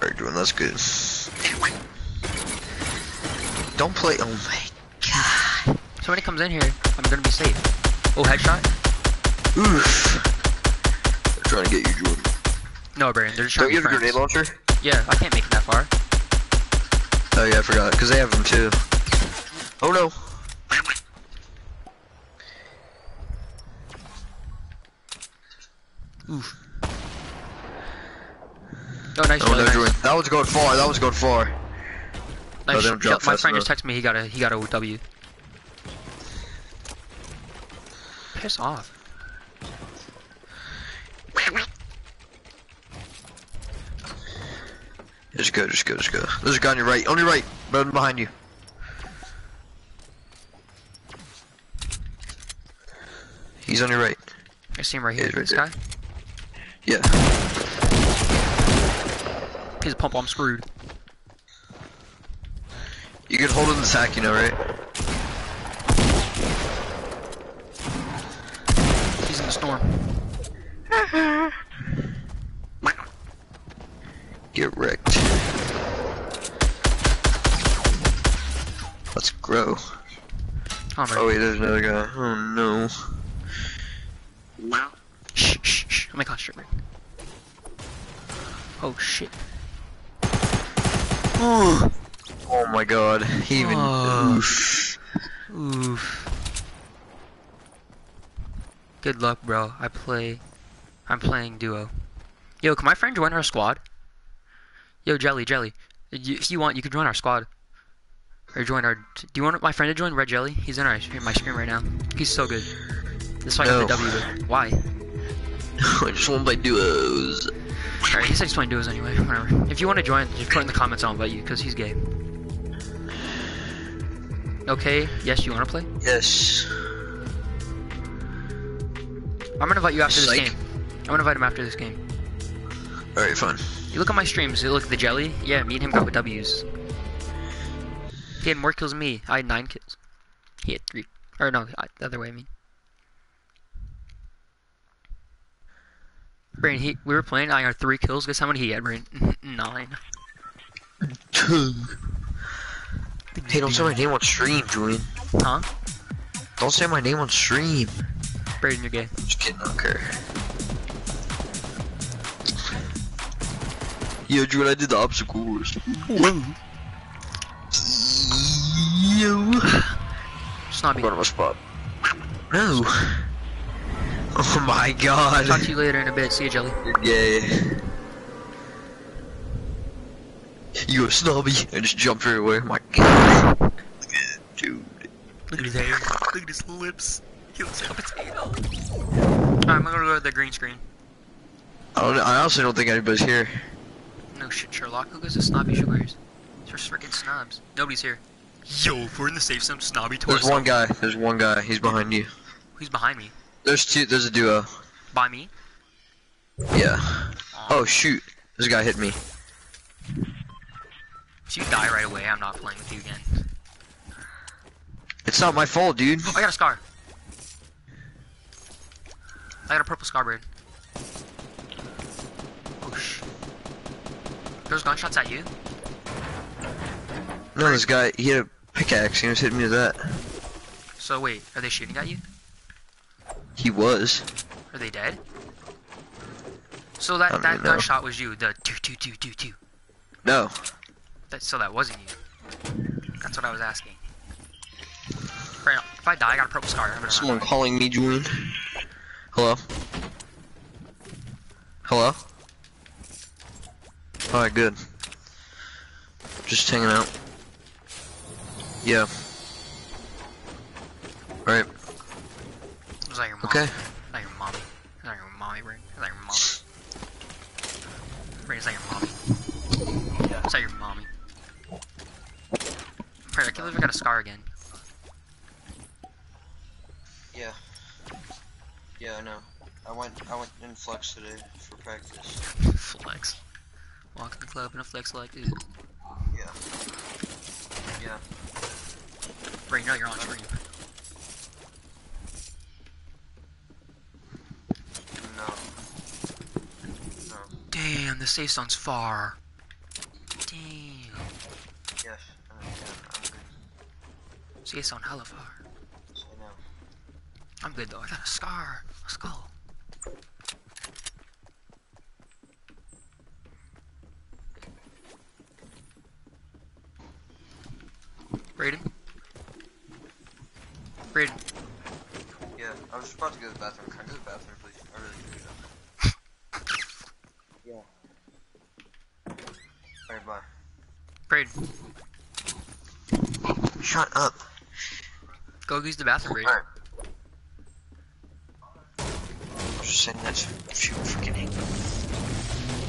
S2: Alright, doing that's good. Don't play. Oh my god.
S1: Somebody comes in here, I'm gonna be safe. Oh, headshot?
S2: Oof. They're trying to get you, Jordan.
S1: No, Brandon, they're just
S2: Don't
S1: trying
S2: you
S1: to
S2: have
S1: be
S2: a grenade launcher?
S1: Yeah, I can't make it that far.
S2: Oh yeah, I forgot. Because they have them too. Oh no.
S1: Oof. Oh, nice
S2: Oh
S1: kill, nice.
S2: That was going far. That was going far.
S1: Nice
S2: Oh,
S1: shot. my friend just texted me he got a he got a W. Piss off.
S2: Just go, just go, just go. There's a guy on your right. On your right. Right behind you. He's on your right.
S1: I see him right here.
S2: he's right
S1: this
S2: there.
S1: guy.
S2: Yeah.
S1: He's a pump. I'm screwed.
S2: You can hold in the sack, you know, right?
S1: He's in the storm. (laughs)
S2: Get wrecked. Let's grow. Oh wait, there's another guy. Oh no.
S1: Shh, shh, shh. Let me concentrate. Oh shit.
S2: Oh. Oh my god. He even.
S1: Oh.
S2: Oof.
S1: Oof. Good luck, bro. I play. I'm playing duo. Yo, can my friend join our squad? Yo, Jelly, Jelly. If you want, you can join our squad. Or join our. Do you want my friend to join Red Jelly? He's in our in my stream right now. He's so good. This is why I got the
S2: No.
S1: W. Why? (laughs)
S2: I just want to play duos.
S1: Alright, he said he's playing duos anyway. Whatever. If you want to join, just put in the comments. I'll invite you because he's gay. Okay. Yes, you want to play?
S2: Yes.
S1: I'm gonna invite you after this game. I'm gonna invite him after this game.
S2: Alright, fine.
S1: You look at my streams. You look at the jelly. Yeah, me and him got with W's. He had more kills than me. I had nine kills. He had three. Or no, the other way. I mean. Brain, he we were playing. I got three kills. Guess how many he had, Brain? (laughs) Nine.
S2: Hey, don't say my name on stream, Julian.
S1: Huh?
S2: Don't say my name on stream.
S1: Braden, you're gay.
S2: Just kidding, I don't care. Yo, Julian, I did the obstacle course.
S1: snobby.
S2: Go to my spot. No. Oh my god.
S1: Talk to you later in a bit. See you, Jelly.
S2: Yeah. You a snobby. I just jumped right away. My god. Look at it, dude.
S1: Look at his hair. Look at his lips. He looks like a potato. Alright, I'm gonna go to the green screen.
S2: I, don't, I honestly don't think anybody's here.
S1: No shit, Sherlock. Who goes to snobby shores? They're freaking snobs. Nobody's here. Yo, if we're in the safe zone, snobby to
S2: There's one guy. There's one guy. He's behind you.
S1: He's behind me?
S2: There's two. There's a duo.
S1: By me?
S2: Yeah. Um, oh shoot. This guy hit me.
S1: If you die right away, I'm not playing with you again.
S2: It's not my fault, dude.
S1: Oh, I got a scar. I got a purple scar bird. Oh sh. There's gunshots at you?
S2: No, this guy. He had a pickaxe. He was hitting me with that.
S1: So wait, are they shooting at you?
S2: He was.
S1: Are they dead? So that that gunshot was you, the two two two two two.
S2: No.
S1: That so that wasn't you. That's what I was asking. Right if I die, I got a purple scar.
S2: Someone calling me, Julian. Hello. Hello. Alright, good. Just hanging out. Yeah. Alright.
S1: Was that your mom?
S2: Okay.
S1: Is that your mommy? Is that your mommy, Brain? Is that your mommy? Brain, is that your mommy? Is that your mommy? Brain, I can't believe I got a scar again.
S2: Yeah. Yeah, I know. I went I went in flex today for practice.
S1: Flex. Walk in the club in a flex like this.
S2: Yeah. Yeah.
S1: Brain, you know you're on stream.
S2: No. No.
S1: Damn, the safe zone's far. Damn.
S2: Yes. I know, yeah, I'm good.
S1: Safe zone hella far.
S2: I know.
S1: I'm good though. I got a scar. Let's go. Brayden? Brayden,
S2: Yeah, I was just about to go to the bathroom. Can I go to the bathroom, please? I really do. yeah. Alright, bye.
S1: Brayden,
S2: Shut up.
S1: go use the bathroom, Brayden.
S2: Alright. Just saying that freaking.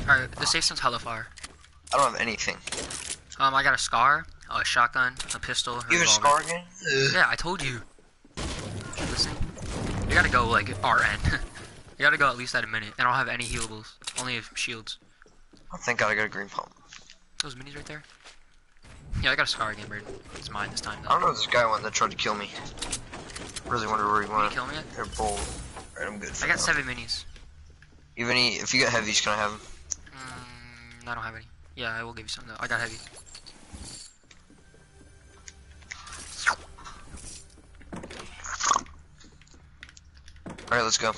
S1: Alright, the safe zone's hella far.
S2: I don't have anything.
S1: Um, I got a scar, a shotgun, a pistol, a
S2: You have a scar again?
S1: Yeah, I told you. Listen, you gotta go like RN. (laughs) you gotta go at least at a minute. I don't have any healables, only have shields.
S2: Thank god I got a green pump.
S1: Those minis right there. Yeah, I got a scar again, Bird. It's mine this time
S2: I don't know if this guy went that tried to kill me. Really wonder where he
S1: Can you
S2: went.
S1: kill me?
S2: They're bold. Alright, I'm good.
S1: I got
S2: now.
S1: seven minis.
S2: You have any? If you got heavies, can I have them?
S1: Mm, I don't have any. Yeah, I will give you some though. I got heavy.
S2: Alright, let's go.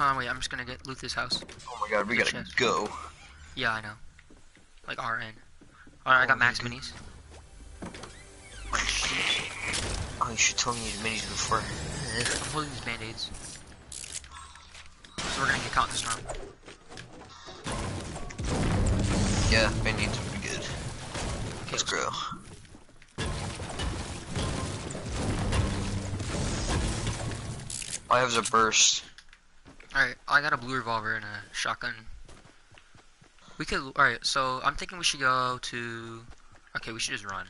S1: Oh wait, I'm just gonna get loot this house.
S2: Oh my god, we
S1: Good
S2: gotta
S1: chest.
S2: go.
S1: Yeah, I know. Like RN. Alright, I got max minis. Oh, sheesh.
S2: Oh, you should tell me these minis before.
S1: I'm holding these band-aids. So we're gonna get caught in the storm.
S2: Yeah, band-aids would be good.
S1: Okay,
S2: Let's go. I have a burst.
S1: Alright, I got a blue revolver and a shotgun. We could, alright, so I'm thinking we should go to, okay, we should just run.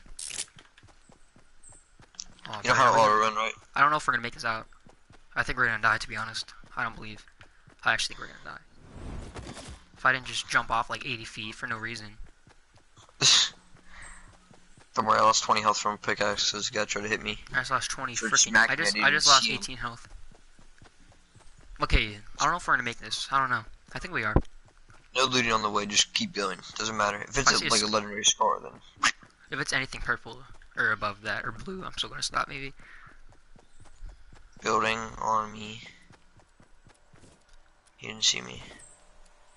S1: Oh,
S2: You know how to run, right?
S1: I don't know if we're gonna make this out. I think we're gonna die, to be honest. I don't believe. I actually think we're gonna die. If I didn't just jump off like 80 feet for no reason. (laughs)
S2: Don't worry, I lost 20 health from a pickaxe, so this guy tried to hit me.
S1: I just lost 20
S2: Sure
S1: freaking. I just, I just lost 18 health. Okay, I don't know if we're gonna make this. I don't know. I think we are.
S2: No looting on the way, just keep going. Doesn't matter. If it's a, like a legendary scar, then
S1: If it's anything purple or above that or blue, I'm still gonna stop maybe.
S2: building on me. He didn't see me.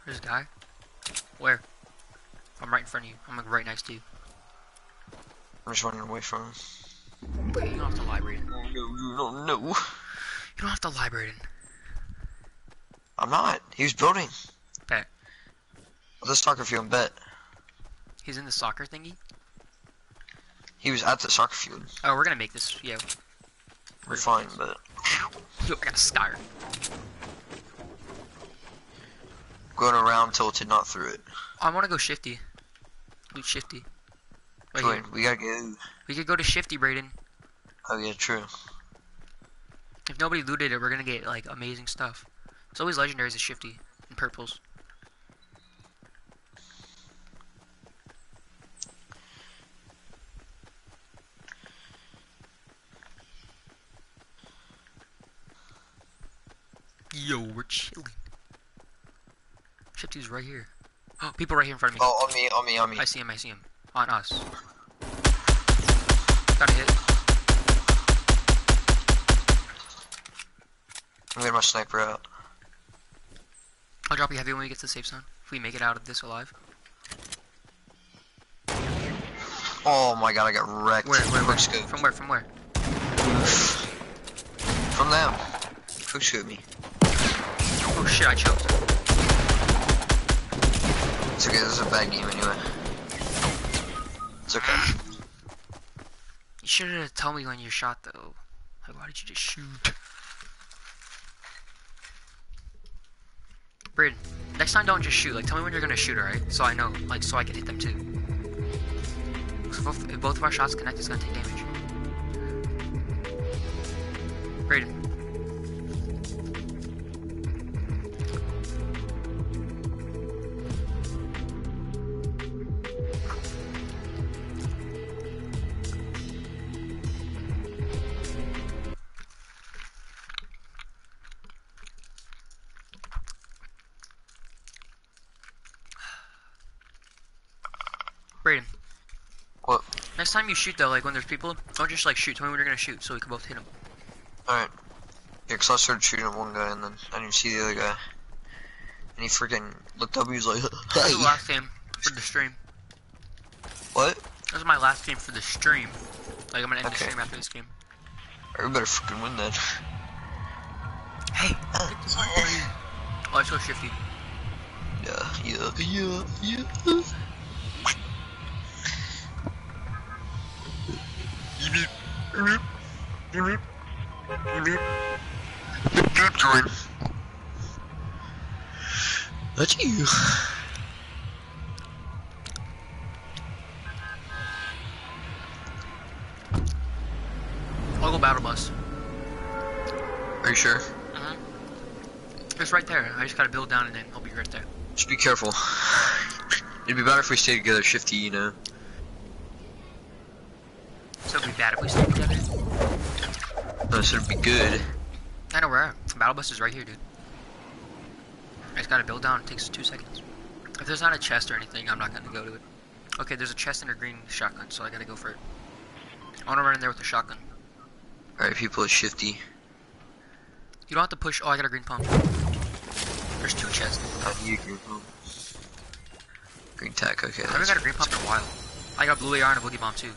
S1: There's a guy. Where? I'm right in front of you. I'm like right next to you.
S2: I'm just running away from him.
S1: Okay, you don't have to lie, Braden.
S2: No, you don't know.
S1: You don't have to lie, Braden.
S2: I'm not. He was building.
S1: Bet.
S2: The soccer field, bet.
S1: He's in the soccer thingy.
S2: He was at the soccer field.
S1: Oh, we're gonna make this. Yeah.
S2: We're fine, but
S1: Yo, I got a scar.
S2: going around tilted, not through it.
S1: Oh, I want to go shifty. Loot shifty. Right
S2: Wait,
S1: here.
S2: we gotta go.
S1: We could go to shifty, Braden.
S2: Oh yeah, true.
S1: If nobody looted it, we're gonna get like amazing stuff. It's always legendaries at shifty and purples. Yo, we're chilling. Shifty's right here. Oh, (gasps) people right here in front of me.
S2: Oh, on me, on me, on me.
S1: I see him, I see him. On us. Got a hit.
S2: I'm getting my sniper out.
S1: I'll drop you heavy when we get to the safe zone. If we make it out of this alive.
S2: Oh my god, I got wrecked.
S1: Where, where, where? From where, from where?
S2: From them. Quick shoot me.
S1: Oh shit, I choked.
S2: It's okay, this is a bad game anyway. It's okay.
S1: You should have told me when you shot though. Like, why did you just shoot? Braden, next time don't just shoot. Like, tell me when you're gonna shoot, alright? So I know, like, so I can hit them too. So both, if both of our shots connect, it's gonna take damage. Braden. Time you shoot though, like when there's people, don't just like shoot. Tell me when you're gonna shoot so we can both hit them.
S2: Alright. Yeah, cause I started shooting at one guy and then I didn't see the other guy. And he freaking looked up and he was like,
S1: is the last game for the stream.
S2: What?
S1: This is my last game for the stream. Like I'm gonna end the stream after this game.
S2: We better freaking win then.
S1: Hey, (laughs) oh, let's go shifty.
S2: Yeah, yeah, yeah, yeah. That's you.
S1: I'll go battle bus.
S2: Are you sure?
S1: Mm-hmm. It's right there. I just gotta build down and then I'll be right there.
S2: Just be careful. It'd be better if we stayed together, shifty, you know.
S1: So it'd be bad if we stay
S2: No, it'd be good.
S1: I know where I am. Battle bus is right here, dude. I just gotta build down. It takes two seconds. If there's not a chest or anything, I'm not gonna go to it. Okay, there's a chest and a green shotgun, so I gotta go for it. I wanna run in there with the shotgun.
S2: Alright, people, it's shifty.
S1: You don't have to push. Oh, I got a green pump. There's two chests.
S2: I you green pump? Green tech, okay.
S1: I haven't got a green pump in a while. I got blue AR and a boogie bomb too.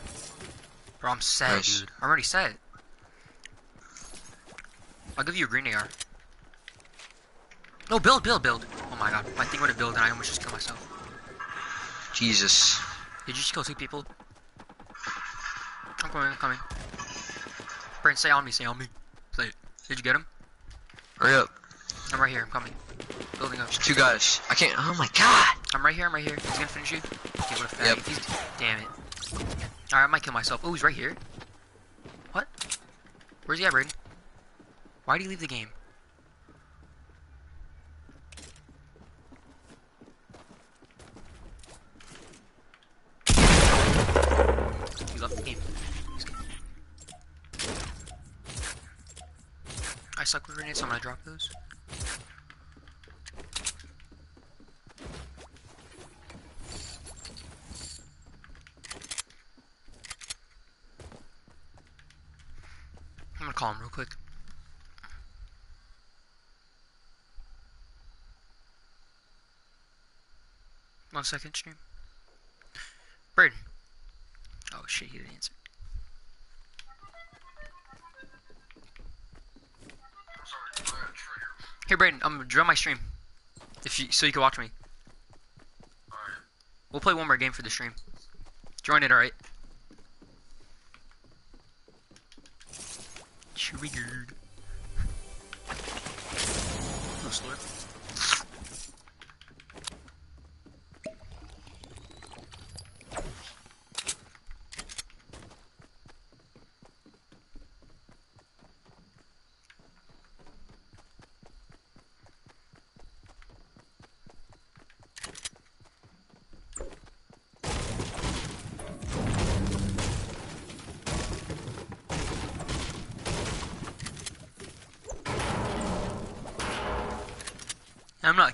S1: Bro, I'm set,
S2: Nice.
S1: dude. I'm already set. I'll give you a green AR. No, build, build, build. Oh my god, my thing would have built and I almost just killed myself.
S2: Jesus.
S1: Did you just kill two people? I'm coming, I'm coming. Brent, stay on me, stay on me. Say it. Did you get him?
S2: Hurry up.
S1: I'm right here, I'm coming. Building up.
S2: There's two guys. I can't. Oh my god.
S1: I'm right here, I'm right here. He's gonna finish you. Okay, what a.
S2: Yep.
S1: He's, damn it. Alright, I might kill myself. Oh, he's right here. What? Where's he at, Braden? Why do you leave the game? He left the game. I suck with grenades, so I'm gonna drop those. I'm gonna call him real quick. One second, stream. Braden. Oh shit, he didn't answer. Hey Braden, I'm gonna join my stream. If you so you can watch me. We'll play one more game for the stream. Join it, alright? Triggered.
S3: No slurp.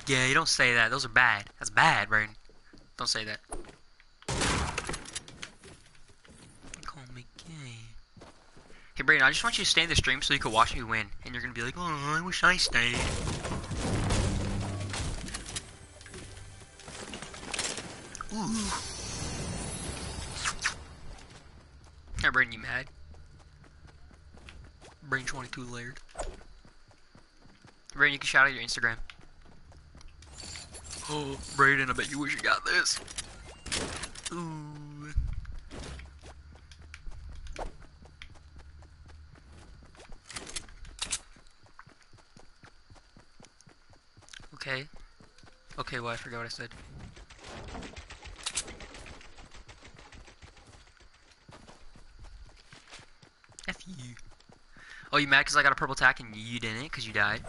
S1: Not gay. Don't say that. Those are bad. That's bad, Brayden. Don't say that. Call me gay. Hey, Brayden, I just want you to stay in the stream so you can watch me win. And you're gonna be like, oh, I wish I stayed. Ooh. Hey, Brayden, you mad? Brain 22 layered. Brayden, you can shout out your Instagram. Oh, Brayden, I bet you wish you got this. Ooh. Okay. Okay, well, I forgot what I said. F you. Oh, you mad because I got a purple tack and you didn't because you died?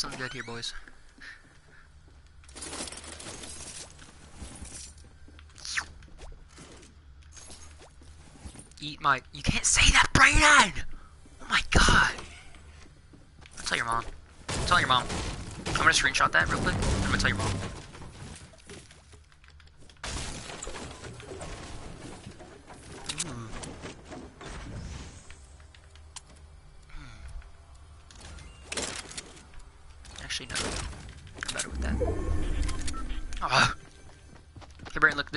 S1: Something good here, boys. Eat my- You can't say that, Brayden! Oh my god! I'll tell your mom. Tell your mom. I'm gonna screenshot that real quick. I'm gonna tell your mom.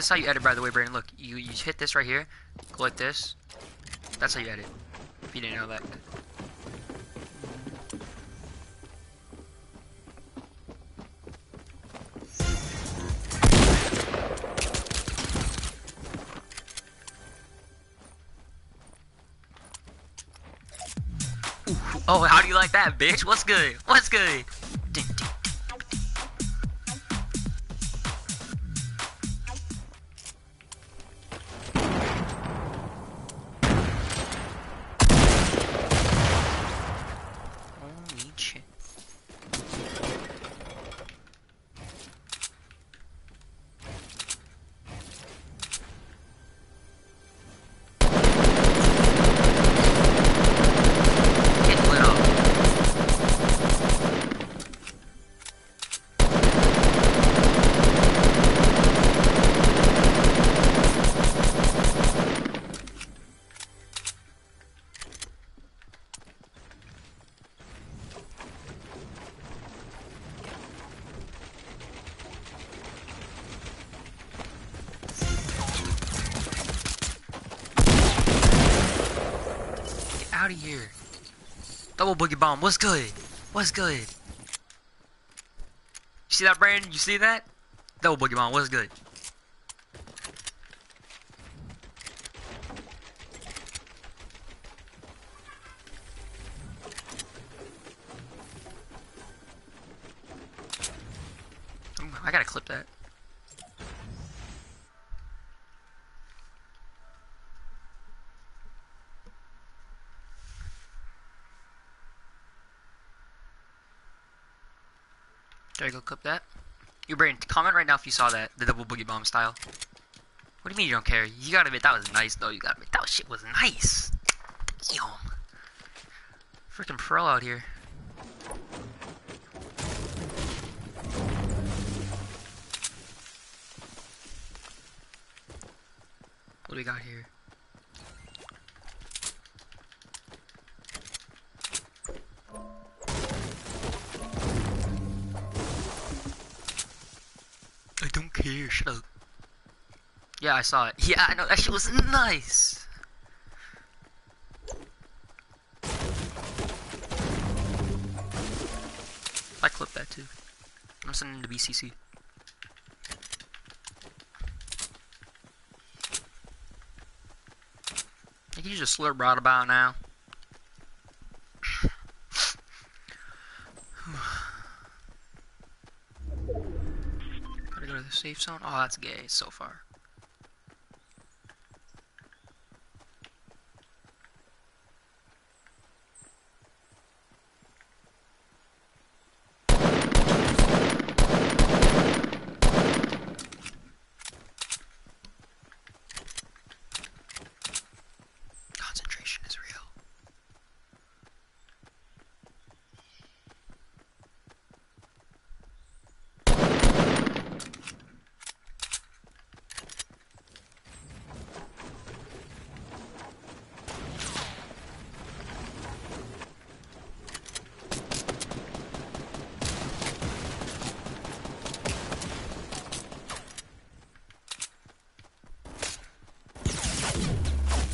S1: This is how you edit, by the way, Brandon. Look, you you hit this right here, like this. That's how you edit. If you didn't know that. Oh, how do you like that, bitch? What's good? What's good? Boogie bomb. What's good? What's good? You see that, Brandon? You see that? Double boogie bomb. What's good? Should I go clip that? Yo, Brayden, comment right now if you saw that. The double boogie bomb style. What do you mean you don't care? You gotta admit that was nice, though. You gotta admit that shit was nice. Damn. Freaking pro out here. What do we got here? Up. Yeah, I saw it. (laughs) Yeah, I know, that shit was nice! I clipped that too. I'm sending to BCC. Can you just slurp right about now? Gotta go to the safe zone. Oh, that's gay so far. Concentration is real.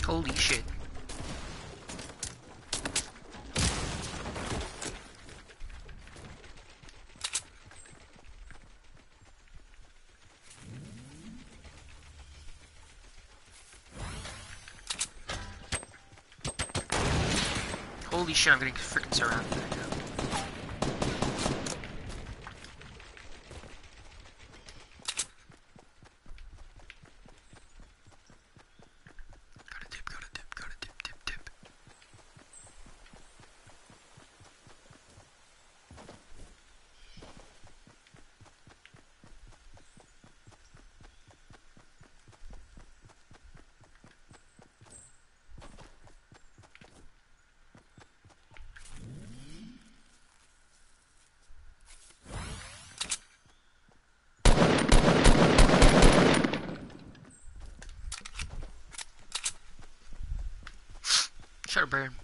S1: Holy shit. Holy shit, I'm getting freaking surrounded right now. Gotta dip, gotta dip, gotta dip, dip, dip. Shut up, Baron.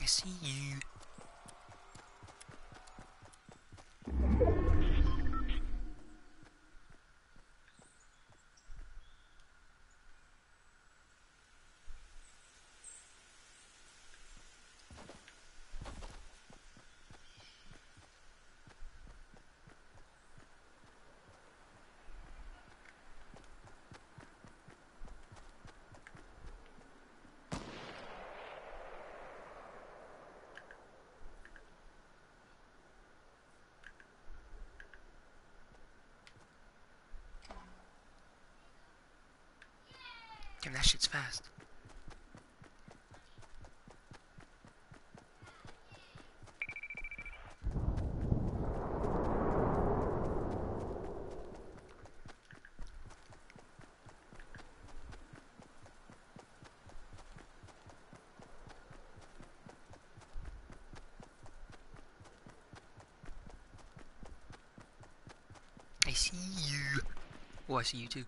S1: I see you. Damn, that shit's fast. I see you. Oh, I see you too.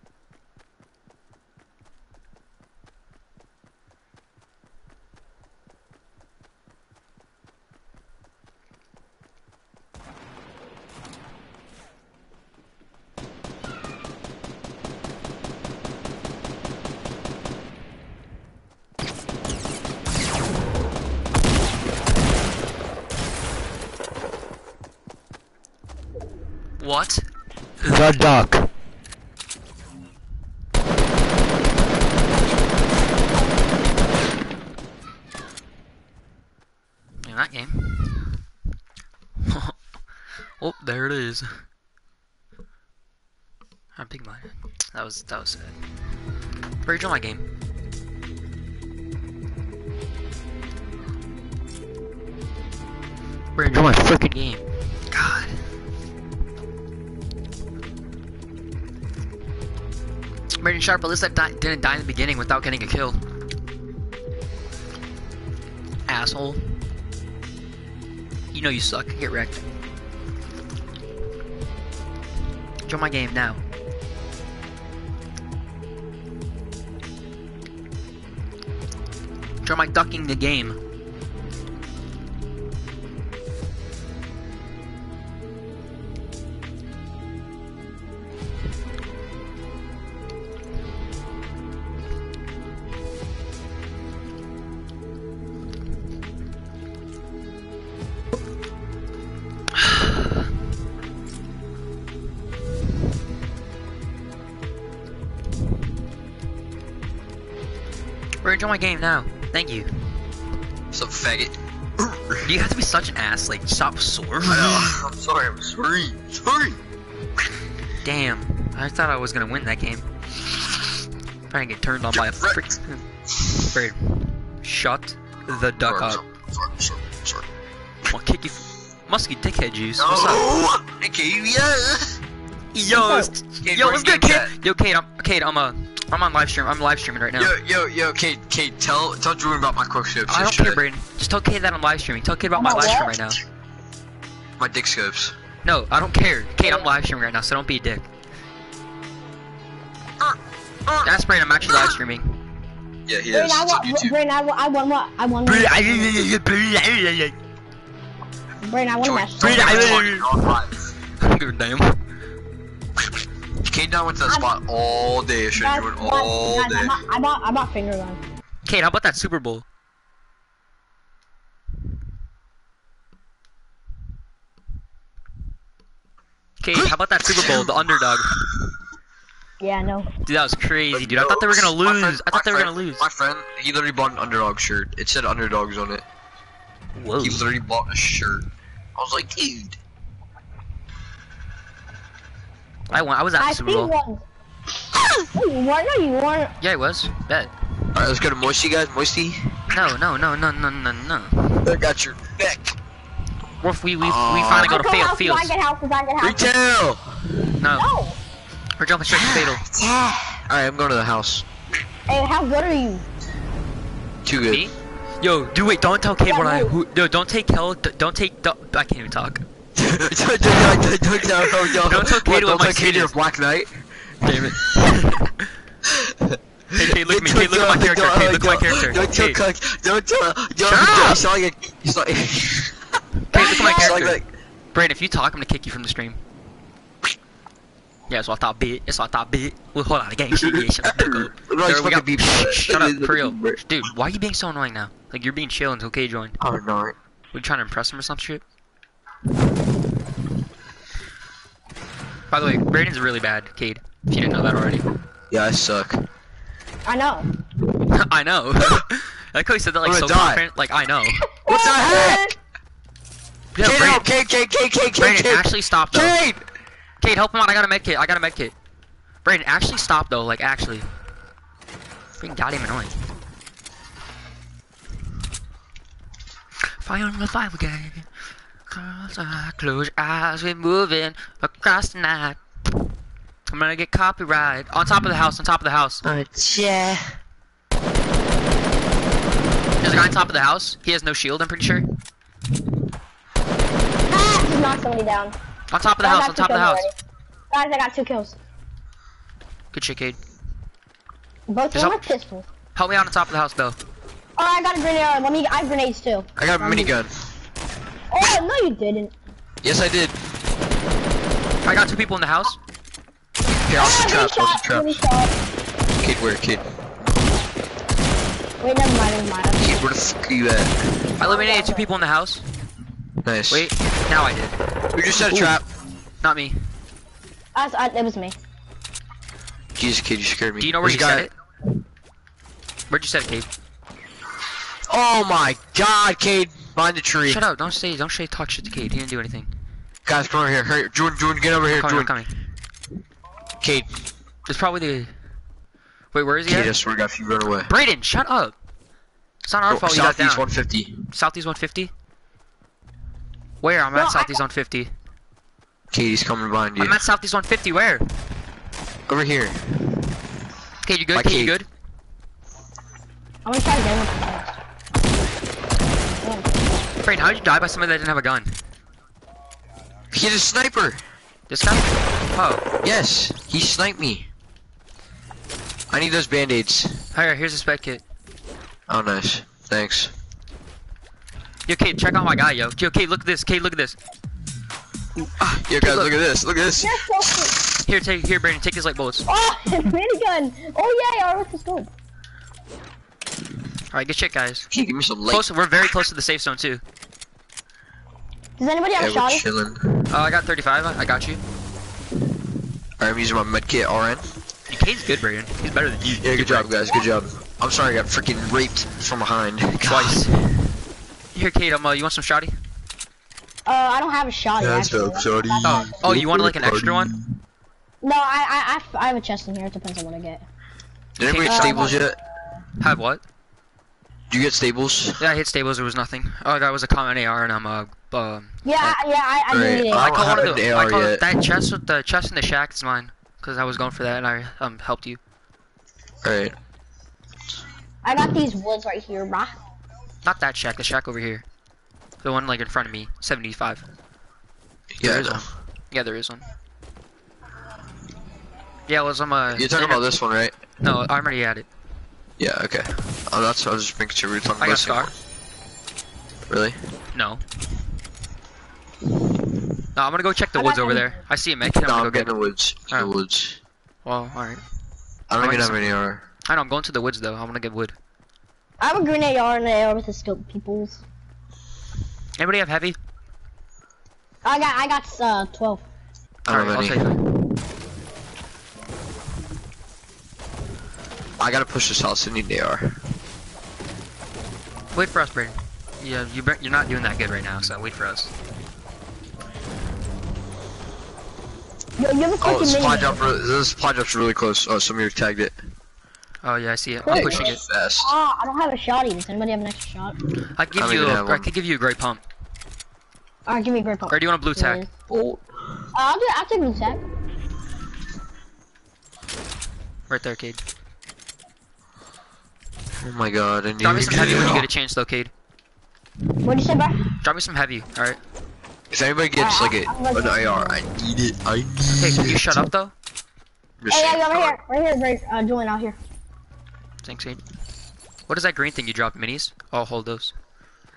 S1: What?
S2: The duck.
S1: Sharp, at least that di didn't die in the beginning without getting a kill. Asshole. You know you suck. Get wrecked. Join my game now. Join my ducking the game. My game now. Thank you.
S2: Some faggot. (laughs)
S1: You have to be such an ass. Like, stop sore.
S2: I know. (laughs) I'm sorry. I'm sorry. Sorry.
S1: Damn. I thought I was gonna win that game. Trying to get turned on by a
S2: Get
S1: freak. Bird. Shut the duck
S2: Sorry,
S1: up.
S2: sorry, sorry, sorry.
S1: I'll kick you. Musky dickhead juice. What's up?
S2: No. Okay, yeah.
S1: Yo,
S3: What's
S1: it's-
S2: Kate,
S1: yo,
S2: where's
S1: what's good,
S2: Game
S1: kid?
S2: Chat?
S1: Yo, Kate, I'm Kate. I'm uh, I'm on live stream. I'm live streaming right now.
S2: Yo, yo, yo, Kate, Kate, tell, tell Jordan about my quick scopes.
S1: I don't care, Braden. Just tell Kate that I'm live streaming. Tell Kate about my
S3: About
S1: live stream right now.
S2: My dick scopes.
S1: No, I don't care. Kate, I'm live streaming right now, so don't be a dick. That's Braden. I'm actually live streaming.
S2: Yeah, he
S3: Brain,
S2: is.
S3: I
S2: It's on
S3: want,
S2: YouTube.
S3: Brain, I want, I want what? I want.
S1: Braden,
S3: Brain, I want
S2: Join,
S3: that.
S2: join,
S1: Braden, I-
S2: join, you're on live.
S1: I don't give a damn.
S2: Kate and I went to that
S3: I'm-
S2: spot all day. I showed
S3: Guys,
S2: you all
S3: guys,
S2: day.
S3: I bought, I bought, I bought finger gun.
S1: Kate, how about that Super Bowl? Kate, how about that Super Bowl, the underdog? (laughs)
S3: Yeah, no.
S1: Dude, that was crazy, dude. I thought they were gonna
S2: My friend-
S1: lose. I thought they
S2: my
S1: were gonna lose.
S2: My friend, he literally bought an underdog shirt. It said underdogs on it.
S1: Whoa.
S2: He literally bought a shirt. I was like, dude.
S1: I won. I was at
S3: I
S1: the Super
S3: see
S1: Bowl. (gasps)
S3: one. No, you weren't. You weren't.
S1: Yeah, I was. Bet.
S2: Alright, let's go to Moisty, guys. Moisty.
S1: No, no, no, no, no, no, no.
S2: I got your neck.
S1: What if we we, we
S2: Aw.
S1: finally go to
S3: I
S1: Fatal
S3: house,
S1: Fields?
S3: I get house, I get house.
S2: Retail!
S1: No,
S3: No.
S1: we're jumping straight to (gasps) Fatal.
S2: Alright, I'm going to the house.
S3: Hey, how good are you?
S2: Too good.
S1: Me? Yo, do wait. Don't tell Kate
S3: Yeah,
S1: what I. Who, no, don't take Kel. Don't take. Don't, I can't even talk.
S2: Don't, don't, don't, don't, don't, don't, don't,
S1: Don't tell Kato
S2: What, don't
S1: my
S2: tell Kato
S1: kid
S2: of Black Knight.
S1: Damn it. (laughs) Hey, Kate, look at me. Kate, look at my character. Kate, look at my character.
S2: Don't tell, Cook- don't tell, don't,
S1: up!
S2: you sound like sound, you
S1: Kate, look at my character. Brandon, if you talk, I'm gonna kick you from the stream. Yeah, that's what I thought, bit. That's what I thought, bit. Well, hold on, gang shit, yeah, shut the fuck up. (laughs) There we go.
S2: fucking beep.
S1: Shut up, for real. (laughs) Dude, why are you being so annoying now? Like, you're being chill until Kate joined.
S2: Oh, no.
S1: Were you trying to impress him or some shit? By the way, Braden's really bad, Cade. If you didn't know that already.
S2: Yeah, I suck.
S3: I know. (laughs)
S1: I know. I (laughs) like how he said that like so
S2: gonna die.
S1: confident. Like, I know. (laughs)
S2: What the heck?
S1: Yeah,
S2: Kate,
S1: Braden,
S2: help, Kate, Kate, Kate, Kate, Kate,
S1: Braden,
S2: Kate.
S1: actually stop though.
S2: Kate!
S1: Kate, help him out. I got a med kit. I got a med kit. Braden, actually stop though. Like, actually. Freaking goddamn annoying. Fire on the fire game. Close, our- close your eyes, we're moving across the night. I'm gonna get copyright. On top of the house, on top of the house.
S2: Uh, yeah.
S1: There's a guy on top of the house. He has no shield, I'm pretty sure.
S3: Ah, just knocked somebody down.
S1: On top of the
S3: Guys,
S1: house,
S3: I
S1: on
S3: got
S1: top
S3: two
S1: of the
S3: kills
S1: house.
S3: already. Guys, I got two kills.
S1: Good shit, Cade.
S3: Both
S1: Just
S3: of them
S1: help-
S3: are pistols.
S1: Help me out on top of the house, though.
S3: Oh, I got a grenade. Let me. I have grenades too.
S2: I got a
S3: Let me-
S2: minigun.
S3: Oh no, you didn't.
S2: Yes, I did.
S1: I got two people in the house.
S2: Here, I'll
S3: Ah,
S2: just trap, I'll just
S3: shot. Give me
S2: trap. Kid, where, kid?
S3: Wait, never mind. Never mind. I
S2: Kid, where the fuck are you at?
S1: I eliminated two people in the house.
S2: Nice.
S1: Wait, now I did.
S2: Who just set a
S1: Ooh.
S2: trap?
S1: Not me.
S3: I, I, it was me.
S2: Jesus, kid, you scared me.
S1: Do you know where
S2: There's
S1: you set it? Where'd you set it, Cade?
S2: Oh my god, Cade. Behind the tree.
S1: Shut up! Don't say, don't say, talk shit to Cade. He didn't do anything.
S2: Guys, come over here. Hurry. Jordan, Jordan, get over here.
S1: I'm coming, I'm coming.
S2: Cade.
S1: It's probably the. Wait, where is he
S2: Kate, I
S1: at?
S2: swear to God, if you run away.
S1: Brayden, shut up. It's not our
S2: Oh,
S1: fault you got
S2: Southeast
S1: down.
S2: 150.
S1: Southeast 150? Where? I'm
S3: No,
S1: at
S3: I-
S1: Southeast 150.
S2: Katie's coming behind you.
S1: I'm at Southeast 150. Where?
S2: Over here.
S1: Kate, you good?
S2: Hi,
S1: Kate, you good?
S3: I'm gonna try to get him first.
S1: How did you die by somebody that didn't have a gun?
S2: He's a sniper.
S1: This guy? Oh.
S2: Yes, he sniped me. I need those band-aids.
S1: Here, here's a spec kit.
S2: Oh, nice. Thanks.
S1: Yo, Kate, check out my guy, yo. Yo, Kate, look at this. Kate, look at this.
S2: Ah, yo, guys, look at this. Look at this.
S3: So.
S1: Here, take, here, Brandon, take his light bullets.
S3: Oh, (laughs) minigun. Oh yeah, I with the scope.
S1: Alright, good shit, guys. (laughs)
S2: Give me some light?
S1: Close, we're very close to the safe zone, too.
S3: Does anybody have
S2: Yeah,
S3: a
S2: we're
S3: shotty?
S2: chilling.
S1: Oh, I got 35. I I got you.
S2: Alright, I'm using my medkit, RN.
S1: Kate's good, Brandon. He's better than you.
S2: Yeah, good job, guys. Good job. I'm sorry I got freaking raped from behind. (laughs)
S1: Twice. Here, Kate, um, uh, you want some shotty?
S3: Uh, I don't have a shotty.
S2: Yeah,
S3: actually.
S2: so shotty.
S1: Oh, oh, you want, like an extra one?
S3: No, I, I, I have a chest in here. It depends on what I get.
S2: Did anybody get
S3: Uh,
S2: stables yet?
S1: Have what?
S2: Did you get stables?
S1: Yeah, I hit stables. There was nothing. Oh, that was a common AR, and I'm uh, um.
S3: Yeah, I- yeah, I, I
S2: Alright,
S3: need it.
S2: I
S1: I
S2: don't
S1: call one
S2: have an
S1: the.
S2: AR
S1: I call
S2: yet.
S1: that chest with the chest in the shack is mine, cause I was going for that, and I um helped you.
S2: Alright.
S3: I got these woods right here, brah.
S1: Not that shack. The shack over here. The one like in front of me. 75.
S2: Yeah,
S1: There
S2: I
S1: is
S2: know.
S1: one. Yeah, there is one. Yeah, it was um. Uh,
S2: You're talking about this one, right?
S1: No, I'm already had it.
S2: Yeah, okay. Oh, that's I was just making sure we were talking
S1: I got
S2: the
S1: Scar.
S2: Really?
S1: No. No, I'm gonna go check the
S3: I
S1: woods over
S3: any-
S1: there. I see a mech. I'm
S2: No,
S1: gonna
S2: I'm
S1: go get
S2: getting the woods. In the woods.
S1: Well, alright.
S2: I don't
S1: I
S2: even
S1: like
S2: have any AR.
S1: I know, I'm going to the woods though. I'm gonna get wood.
S3: I have a green AR and an AR with a scope, peoples.
S1: Anybody have heavy?
S3: I got, I got, uh, 12.
S2: I don't
S1: Alright,
S2: have
S1: I'll take it.
S2: I gotta push this house. I need an AR.
S1: Wait for us, Brayden. Yeah, you be- you're not doing that good right now, so wait for us.
S3: Yo, you have a
S2: Oh,
S3: fucking
S2: supply
S3: minigun.
S2: drop. re- This supply drop's really close. Oh, somebody tagged it.
S1: Oh yeah, I see it. I'm pushing it.
S2: Fast.
S3: Ah, I don't have a shotty. Does anybody have an extra shot?
S1: I could
S2: I
S1: give
S2: don't
S1: you.
S2: even
S1: A, I could give you a great pump.
S3: Alright, give me a great pump.
S1: Or do you want a blue tag?
S2: Bolt.
S3: Uh, I'll do. I'll take blue tag.
S1: Right there, Cade.
S2: Oh my god, I need
S1: Drop me
S2: to
S1: some
S2: get
S1: heavy when you
S2: it.
S1: get a chance, though, Cade.
S3: What'd you say, bro?
S1: Drop me some heavy. All right.
S2: If anybody gets like a,
S3: I- I'm
S2: an
S3: like-
S2: AR, I need it. I need
S1: Hey,
S2: it.
S1: can you shut up though?
S2: Just
S3: Hey,
S2: saying.
S3: yeah, over here, right here, right, uh, Julian, out here.
S1: Thanks, Cade. What is that green thing you dropped? Minis? I'll hold those.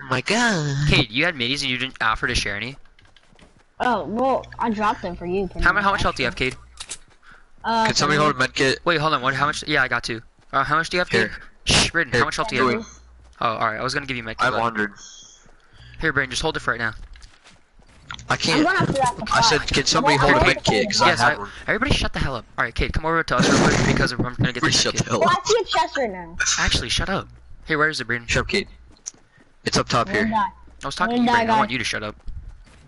S2: Oh my god.
S1: Cade, you had minis and you didn't offer to share any.
S3: Oh, well, I dropped them for you.
S1: How, how much
S3: much,
S1: health do you have, Cade?
S3: Uh,
S2: Can somebody hold a medkit?
S1: Wait, hold on. What? How much? Yeah, I got two. Uh, how much do you have, Cade?
S2: Here.
S1: Shh, Braden.
S2: Here.
S1: How much health do you have? Oh, all right. I was gonna give you my.
S2: I have 100.
S1: Here, Braden. Just hold it for right now.
S2: I can't.
S3: going after that
S2: I said,
S3: supply.
S2: can somebody hold a
S3: going
S2: medkit? Because I
S1: Yes,
S2: have
S1: I,
S2: one.
S1: everybody shut the hell up. All right, Kate, come over to us real quick because I'm gonna get
S2: Everybody
S1: this
S2: shut
S1: kid.
S2: the hell
S3: Well,
S2: up.
S3: I see a chest right now.
S1: Actually, shut up. Hey, where is it, Braden?
S2: Shut up, Kate. It's up top
S3: I'm
S2: here.
S3: die.
S1: I was talking to
S3: I'm
S1: you,
S3: gonna
S1: Braden. I want you to shut up.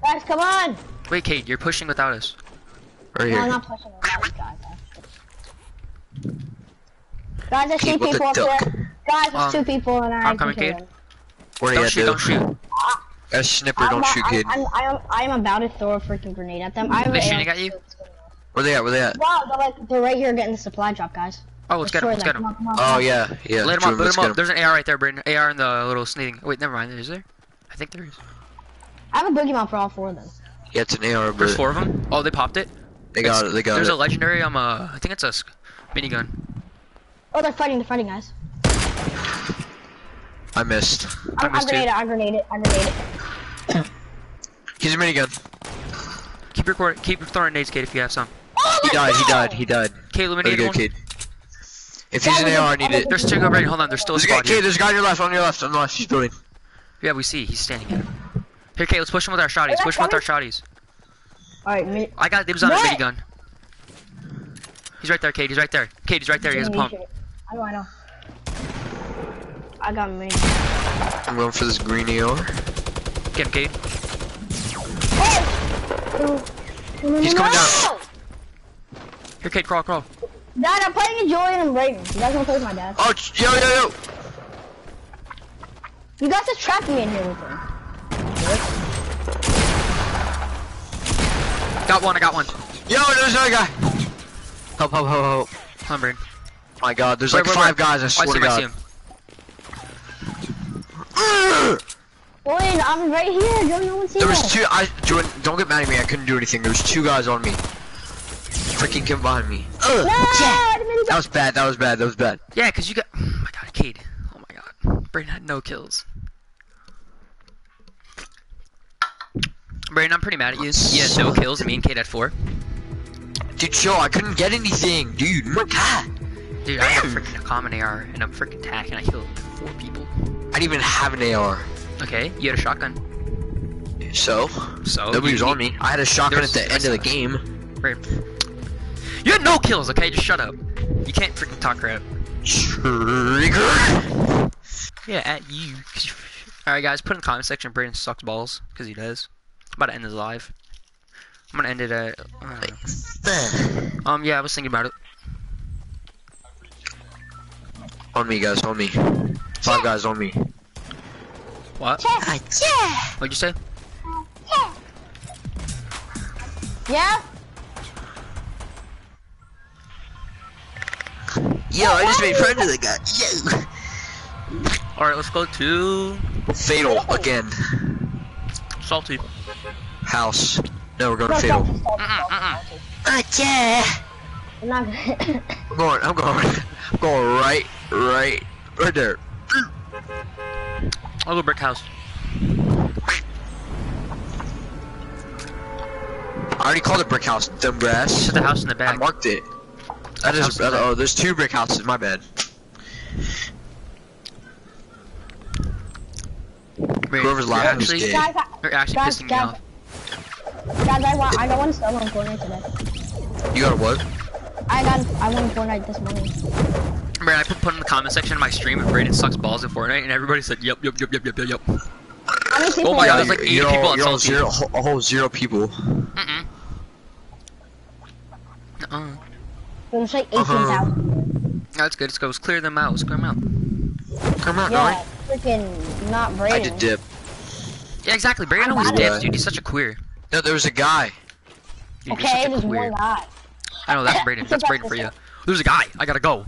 S3: Guys, come on!
S1: Wait, Kate, you're pushing without us.
S2: Right
S3: No, I'm not pushing it. Guys, guys, guys. Guys, I see people
S2: the
S3: up
S2: duck?
S3: there. Guys, there's two people and I
S1: I'm
S3: can
S1: coming,
S3: kill them.
S2: Where
S1: Don't
S2: you
S1: shoot,
S2: at,
S1: don't
S2: dude?
S1: shoot.
S2: Got a snipper,
S3: I'm
S2: don't
S3: about-
S2: shoot,
S3: I'm,
S2: kid.
S3: I'm, I'm, I'm about to throw a freaking grenade at them. I have
S1: They
S3: an
S1: shooting
S3: AR,
S1: at you?
S3: so it's good enough.
S2: Where they at? Where they at?
S3: Wow, they're like they're right here getting the supply drop, guys.
S1: Oh, let's get him. Let's
S3: Destroy
S1: get
S3: them.
S1: him.
S3: Come on, come on, come
S2: Oh,
S3: on.
S2: yeah. Yeah.
S1: Let him
S2: Julian,
S1: up. Let
S2: let's
S1: him
S2: get
S1: up. There's an AR right there, Braden. AR in the little sneaking. Wait, never mind. Is there? I think there is.
S3: I have a boogeyman for all four of them.
S2: Yeah, it's an AR,
S1: There's four of them. Oh, they popped it.
S2: they got
S1: It's-
S2: it. They got
S1: There's
S2: it.
S1: a legendary. Um, uh, I think it's a minigun.
S3: Oh, they're fighting, they're fighting, guys.
S2: I missed.
S1: I
S3: I, I
S1: missed
S3: grenade it, I grenade it, I grenade it.
S2: He's a minigun.
S1: Keep recording. Keep throwing nades, Kate, if you have some.
S3: Oh,
S2: He
S3: let's
S2: died. He died. He died.
S1: Kate,
S2: Way to go,
S1: one.
S2: kid. If he's an AR, I need it.
S1: There's two. Go, Braden. Hold on. There's still a
S2: There's a guy,
S1: squad here.
S2: kid, there's a guy on your left, on your left, on the left, he's building.
S1: Yeah, we see. He's standing here. Here, Kate, let's push him with our shotties. Push him with our
S3: coming?
S1: shotties.
S3: Alright, me.
S1: I got dibs on a
S3: What?
S1: minigun. He's right there, Kate. He's right there. Kate, he's right there. He has a pump.
S3: I know, I know. I got mini.
S2: I'm going for this green AR.
S1: Get him, Kate.
S3: Oh!
S2: He's coming down.
S1: Here, Kate, crawl, crawl.
S3: Dad, I'm playing with Julian and Brayden. You guys wanna play with my dad?
S2: Oh, ch- yo, yo, yo.
S3: You guys just trapped me in here with him.
S1: Got one, I got one.
S2: Yo, there's another guy. Help, help, help, help.
S1: Come on, Braden.
S2: My god, there's
S1: Wait,
S2: like
S1: wait,
S2: five
S1: wait.
S2: guys, I
S1: Oh, I
S2: swear
S1: see
S2: to
S1: him, I see
S2: god.
S1: him.
S3: Julian, I'm right here. Don't no one see
S2: There was
S3: us.
S2: two, I, Jordan, don't get mad at me, I couldn't do anything. There was two guys on me. Freaking came behind me. Ah, Ugh.
S3: No, I didn't mean to-
S2: That was bad, that was bad, that was bad.
S1: Yeah, cause you got. Oh my god, Cade. Oh my god. Brayden had no kills. Brayden, I'm pretty mad at you. Yeah, had no kills, me and Cade had four.
S2: Dude, chill, I couldn't get anything, dude. My god.
S1: Dude, I had a freaking common AR and a freaking tack, and I killed four people.
S2: I didn't even have an AR.
S1: Okay, you had a shotgun.
S2: So?
S1: So
S2: Nobody was on me. I had a shotgun at the end of the game.
S1: Braden. You had no kills, okay? Just shut up. You can't freaking talk crap.
S2: Trigger.
S1: Yeah, at you- Alright, guys, put in the comment section Braden sucks balls, because he does. I'm about to end this live. I'm gonna end it at. Uh, um, yeah, I was thinking about it.
S2: On me, guys, on me. Five guys on me.
S1: What?
S2: Ah,
S1: What'd you say?
S3: Yeah?
S2: Yo, I just made friends with the guy. Yo.
S1: Alright, let's go to.
S2: Fatal again.
S1: Salty.
S2: House. No, we're going
S3: No,
S2: to fatal.
S3: stop, stop,
S1: Mm-mm,
S3: stop,
S1: mm-mm.
S2: Ah, yeah.
S3: I'm.
S2: I'm going. I'm going. I'm going right, right, right there.
S1: I'll go brick house.
S2: I already called it brick house. dumbass. grass.
S1: To the house in the back.
S2: I marked it. That
S1: House
S2: is.
S1: in the.
S2: Oh, there's two brick houses. My bad.
S1: Wait,
S2: Whoever's
S1: you're
S2: laughing is
S1: actually,
S2: gay.
S3: guys, I,
S1: you're actually
S3: guys,
S1: pissing me
S3: guys,
S1: off.
S3: guys, I want, I got one solo on Fortnite today.
S2: You got a what?
S3: I got, I won Fortnite this morning.
S1: Man, I put, put in the comment section of my stream if Braden sucks balls in Fortnite, and everybody said, yep, yep, yep, yep, yep, yep, yep.
S3: How many people?
S1: Oh my God,
S3: are
S1: there's like 80
S2: you're
S1: people
S2: all,
S1: on
S2: you're all zero, a whole zero people.
S1: Mm-mm. Uh-uh.
S3: There's like
S2: Uh-huh.
S3: 18,000.
S1: That's good. Let's go. Let's clear them out. Let's clear them out.
S2: Come on,
S3: Yeah, freaking not
S2: I did dip.
S1: Yeah, exactly. Braden
S3: I'm
S1: always
S3: not-
S1: dips, dude. He's such a queer.
S2: No, there was a guy.
S1: Dude,
S3: Okay,
S1: such a
S3: there's
S1: queer.
S3: one guy.
S1: I know (laughs) that's Braden. That's Braden for you. There's a guy. I gotta go.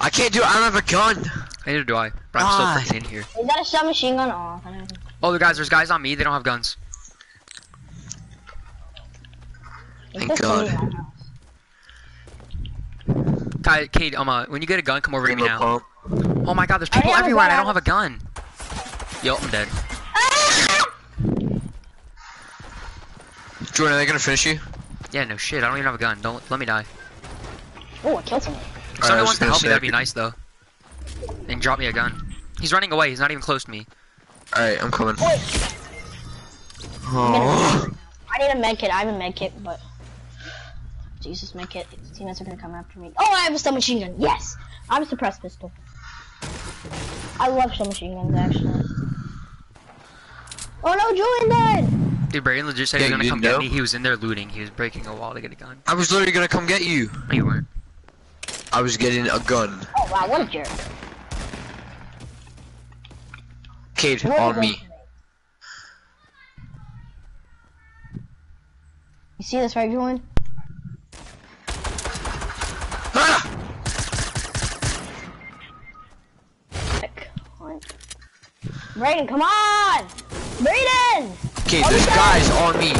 S2: I can't do it. I don't have a gun.
S1: Neither do I. But I'm
S2: Why?
S1: still freaking in here.
S3: Is that a submachine gun? Oh, I.
S1: Oh, the guys. There's guys on me. They don't have guns.
S2: Thank
S3: just
S2: God.
S3: me, I don't know.
S1: Kate, um, uh, when you get a gun, come over to me now.
S2: pump.
S1: Oh my God, there's people
S3: have a
S1: everywhere, I don't have a gun. Yo, I'm dead.
S2: Jordan, are they gonna finish you?
S1: Yeah, no shit. I don't even have a gun. Don't let me die.
S3: Oh, I killed someone.
S1: If somebody
S2: was
S1: wants to help me, that'd be nice though. And drop me a gun. He's running away. He's not even close to me.
S2: Alright, I'm coming.
S3: Wait,
S2: Oh.
S3: I need a med kit. I have a med kit, but Jesus, med kit. Teammates are gonna come after me. Oh, I have a submachine gun. Yes, I have a suppressed pistol. I love submachine guns actually. Oh no, Julian died.
S1: Dude, Brayden legit said he was gonna come
S2: didn't
S1: get me. He was in there looting. He was breaking a wall to get a gun.
S2: I was literally gonna come get you.
S1: No, you weren't.
S2: I was getting a gun.
S3: Oh wow, what a jerk. What
S2: on me.
S3: You see this right, Julian?
S2: Ah!
S3: Brayden, come on! Brayden!
S2: Cade,
S3: Oh,
S2: there's guys on me.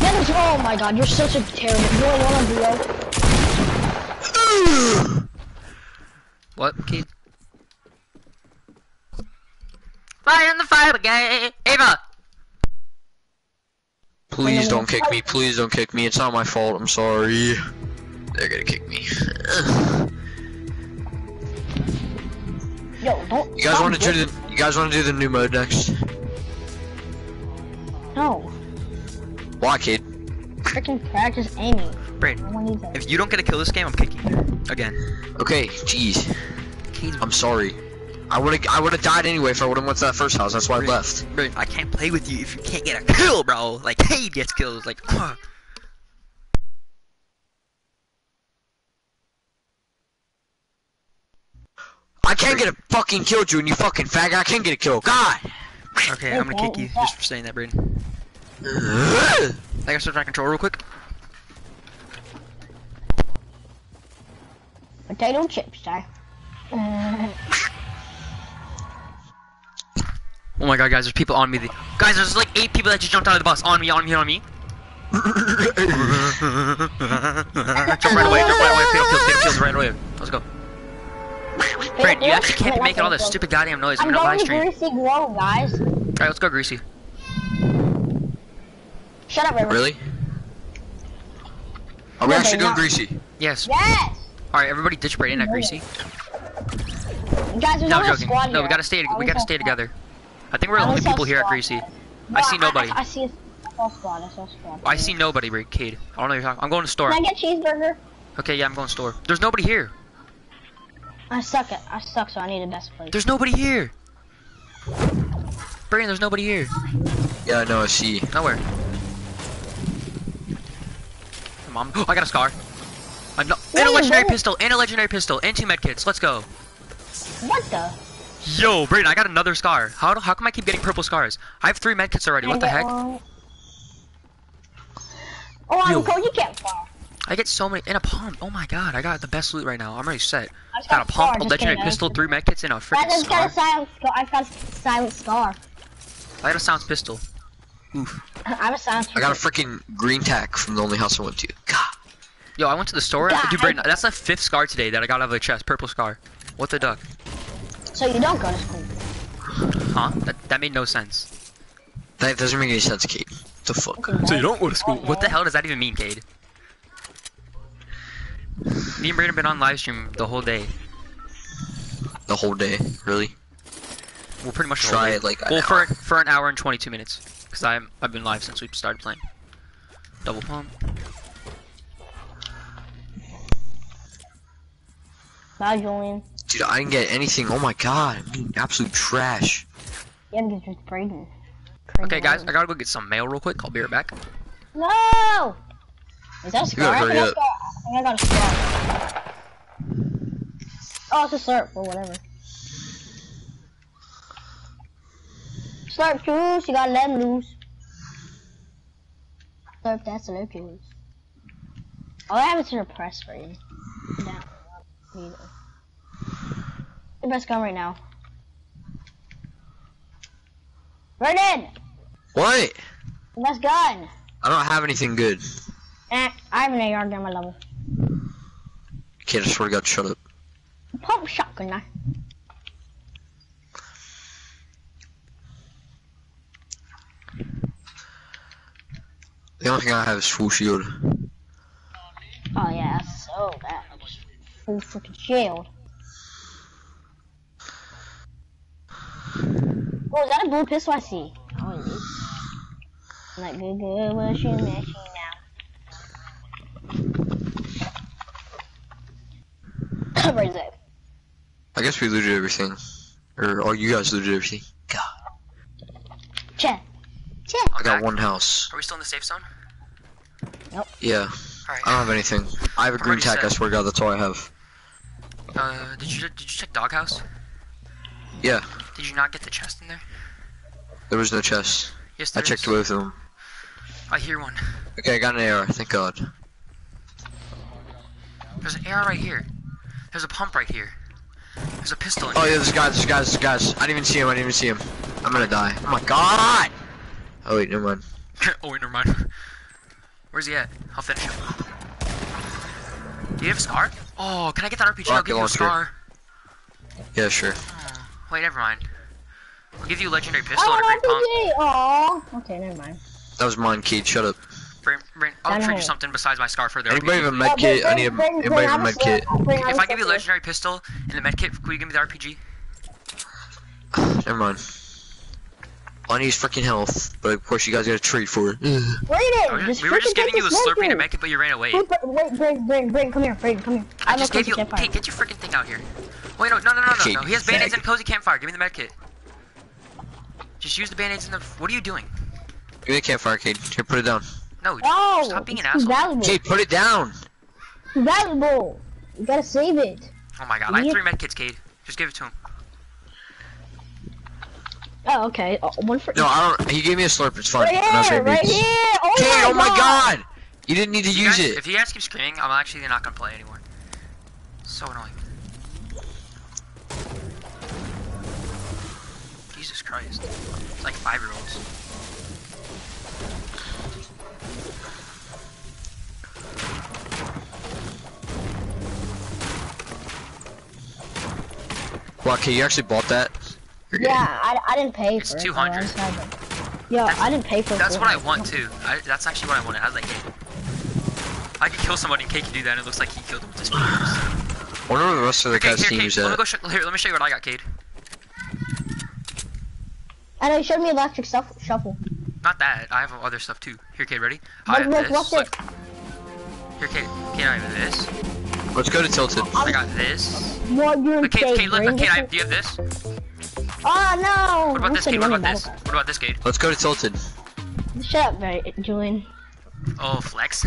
S3: There's, oh my god, you're such a terrible. You're one on duo.
S1: What, kid? Fire in the fire brigade! Ava!
S2: Please don't kick me. Please don't kick me. It's not my fault. I'm sorry. They're gonna kick me.
S3: Yo, don't.
S2: You guys want to do the? You guys want to do the new mode next?
S3: No,
S2: Why, Cade?
S3: freaking practice aiming. Brain,
S1: if you don't get a kill this game, I'm kicking you. Again.
S2: Okay, jeez. I'm sorry. I would've I would've died anyway if I would've went to that first house, that's why Brain, I left.
S1: Brain, I can't play with you if you can't get a kill, bro! Like, hey, gets kills, like, uh. (sighs)
S2: I can't get a fucking kill, June, you fucking fag. I can't get a kill. God!
S1: Okay, I'm gonna kick you just for saying that, Braden. I gotta switch my control real quick.
S3: Potato chips, sorry. Uh,
S1: Oh my god, guys, there's people on me. The- Guys, there's like eight people that just jumped out of the bus. On me, on me, on me. (laughs) jump right away, jump right away. Fatal kills, fatal kills right away. Let's go. Brad, you actually can't be making all this stupid goddamn noise. I'm
S3: I'm
S1: in a live
S3: going to
S1: stream.
S3: Greasy Grove, guys.
S1: Alright, let's go, Greasy.
S3: Shut up, River.
S2: Really? Are we
S3: No,
S2: actually
S3: they're
S2: doing
S3: not.
S2: greasy?
S1: Yes.
S3: Yes!
S1: Alright, everybody ditch Braden at Greasy.
S3: Guys,
S1: No,
S3: only a
S1: joking.
S3: squad
S1: No,
S3: here.
S1: we gotta stay. We gotta stay together. I think we're the only
S3: only saw
S1: people here at
S3: squad.
S1: Greasy.
S3: No,
S1: I see nobody.
S3: I, I see a I squad. I saw squad.
S1: I see nobody, Bra- Cade. I don't know what you're talking. I'm going to store.
S3: Can I get cheeseburger?
S1: Okay, yeah, I'm going to store. There's nobody here.
S3: I suck it. I suck, so I need a best place.
S1: There's nobody here. Brandon, there's nobody here.
S2: Yeah, no, know, I see.
S1: Nowhere. Come on. Oh, I got a scar. I'm not, and a legendary
S3: wait.
S1: pistol, and a legendary pistol, and two medkits. Let's go.
S3: What the?
S1: Yo, Brandon, I got another scar. How do, how come I keep getting purple scars? I have three medkits already.
S3: Can I
S1: What the heck?
S3: one? Oh, I'm
S1: Yo.
S3: cold. You can't fall.
S1: I get so many in a pump. Oh my god, I got the best loot right now. I'm already set.
S3: I just
S1: Got a
S3: got scar,
S1: pump, a legendary
S3: kidding.
S1: pistol, three medkits, and a freaking
S3: just got
S1: scar.
S3: a silent scar. I got a silent scar.
S1: I got a sounds pistol. Oof.
S3: I have a silent.
S2: I got a freaking green tack from the only house I went to. God.
S1: Yo, I went to the store.
S3: God.
S1: Dude, Brandon, that's the fifth scar today that I got out of the chest. Purple scar. What the duck?
S3: So you don't go to school.
S1: Huh? That, that made no sense.
S2: That doesn't make any sense, Kate. What the fuck?
S3: So you
S1: don't go to
S3: school.
S1: What the hell does that even mean, Cade? Me and Brandon been on live stream the whole day.
S2: The whole day, really?
S1: Well, pretty much the
S2: Try
S1: whole day.
S2: it like
S1: well, for
S2: hour.
S1: for an hour and 22 minutes. Cause I'm I've been live since we started playing. Double pump.
S3: Bye, Julian.
S2: Dude, I didn't get anything. Oh my god, I'm being absolute trash.
S3: You have to get with Braden.
S1: Okay, guys, I gotta go get some mail real quick. I'll be right back.
S3: No! Is that a scar? I
S2: gotta
S3: think, I
S2: hurry
S3: got, I got a scar. Oh, it's a slurp or whatever. Slurp juice, you gotta let him loose. Slurp that slurp juice. All oh, I have is a repress for you. Down. The best gun right now. Vernon!
S2: What?
S3: The best gun!
S2: I don't have anything good.
S3: Eh, I have an AR down my level.
S2: Kid, I swear to God, shut up.
S3: Pump shotgun now.
S2: The only thing I have is full shield.
S3: Oh yeah, so bad. Just full freaking shield. Oh, is that a blue pistol I see? Oh, it is. I'm like, good, good, what you machine now? (coughs) Where's it?
S2: I guess we looted everything. Or, oh, you guys looted everything. God.
S3: Check. Check.
S2: I got one house.
S1: Are we still in the safe zone? Nope.
S2: Yeah.
S1: Alright.
S2: I don't have anything. I have a green
S1: Already
S2: tack, I swear to God, that's all I have.
S1: Uh, did you did you check doghouse?
S2: Yeah.
S1: Did you not get the chest in there?
S2: There was no chest.
S1: Yes,
S2: I checked
S1: is.
S2: both of them.
S1: I hear one.
S2: Okay, I got an AR, thank God.
S1: There's an AR right here. There's a pump right here. There's a pistol in
S2: Oh
S1: here.
S2: yeah, there's guys, there's guys, there's guys. I didn't even see him, I didn't even see him. I'm gonna die. Oh my God! Oh wait, never mind. (laughs)
S1: oh wait, never mind. (laughs) Where's he at? I'll finish him. Do you have a scar? Oh, can I get that RPG? I'll give you a
S2: launcher.
S1: scar.
S2: Yeah, sure. Hmm.
S1: Wait, never mind. I'll give you a legendary pistol oh, and a great pump.
S3: want RPG. Aw. Okay, never mind.
S2: That was mine, Kate, shut up.
S1: Bring, bring, I'll trade you something besides my scar for the
S2: Anybody have a med kit? I need a,
S3: Bring- bring-
S2: anybody have a
S3: bring
S2: med kit?
S3: out. Bring
S1: If
S3: a
S1: I give you a legendary pistol and a medkit, will you give me the RPG?
S2: Never mind. All I need freaking health, but of course you guys gotta trade for it. Ugh.
S3: Brayden,
S1: I was
S3: just
S1: just- we were just giving you a slurpee and a
S3: medkit.
S1: medkit, but you ran away.
S3: Wait, wait, wait, Brayden, Brayden, Brayden, come here, Brayden, come here.
S1: I
S3: have
S1: just gave you.
S3: campfire.
S1: Hey, get your freaking thing out here. Wait, no, no, no, no, no, no. He has band-aids and cozy campfire. Give me the medkit. Just use the band-aids in the. What are you doing?
S2: Give me a campfire, Kate. Here, put it down.
S1: No,
S3: No,
S1: stop being an asshole.
S3: valuable.
S2: Kate, put it down!
S3: Too valuable. You gotta save it.
S1: Oh my god, I have
S3: Yeah.
S1: three medkits, Cade. Just give it to him.
S3: Oh, okay. Oh, one for
S2: No, I don't. He gave me a slurp. It's fine.
S3: Right here, right here. Oh,
S2: Kate,
S3: my,
S2: oh my
S3: god.
S2: god! You didn't need to
S1: you
S2: use
S1: guys-
S2: it.
S1: If you guys keep screaming, I'm actually not gonna play anymore. So annoying. Jesus Christ. It's like five year olds.
S2: Wow, Kate, you actually bought that? You're
S3: Yeah, (laughs) I, I didn't pay
S1: It's
S3: for it.
S1: 200.
S3: though, I just have it. Yeah, I didn't pay for it.
S1: That's what I want too. I, that's actually what I wanted. I was like, hey, I could kill somebody and Kate could do that and it looks like he killed him with his fingers.
S2: I wonder where the rest of the
S1: Here,
S2: guys'
S1: Cade, here,
S2: team
S1: Cade,
S2: is
S1: let me go show, here, let me show you what I got, Cade.
S3: And he showed me electric stuff, shuffle.
S1: Not that, I have other stuff too. Here, Cade, ready? I
S3: Look,
S1: have
S3: look,
S1: this.
S3: what's
S1: look.
S3: this?
S1: Here, Cade, Cade, I have this.
S2: Let's go to Tilted.
S1: I got this.
S3: What you're
S1: Look, Cade,
S3: saying,
S1: look,
S3: bring
S1: look, Cade,
S3: this
S1: I,
S3: in-
S1: do you have this?
S3: Oh no!
S1: What about this,
S3: Listen,
S1: Cade? What about this?
S3: that.
S1: What about this, Cade?
S2: Let's go to Tilted.
S3: Shut up, right, Julian.
S1: Oh, flex.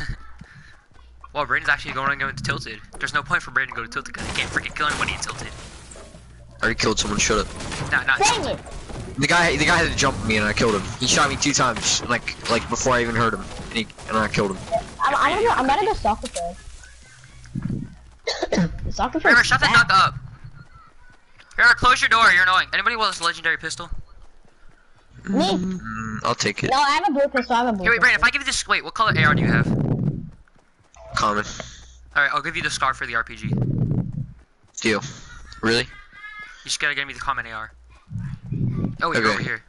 S1: (laughs) well, Brayden's actually going to go into Tilted. There's no point for Brayden to go to Tilted because he can't freaking kill anybody in Tilted.
S2: I already killed someone. Shut up.
S1: Nah, not
S3: Dang it!
S2: The guy, the guy had to jump me and I killed him. He shot me two times, like, like before I even heard him, and, he, and I killed him.
S3: I'm, I'm gonna go, I'm gonna go soccer field. (coughs) soccer field.
S1: Remember, shut the duck up. Here, close your door. You're annoying. Anybody want this legendary pistol?
S3: Me?
S2: Mm, I'll take it.
S3: No, I have a blue pistol. I have a blue
S1: Here, wait, Braden. If. I give you this, wait, what color AR do you have?
S2: Common.
S1: All right, I'll give you the scar for the RPG.
S2: Deal. Really?
S1: You just gotta give me the common AR. Oh, you're
S2: Okay.
S1: over here.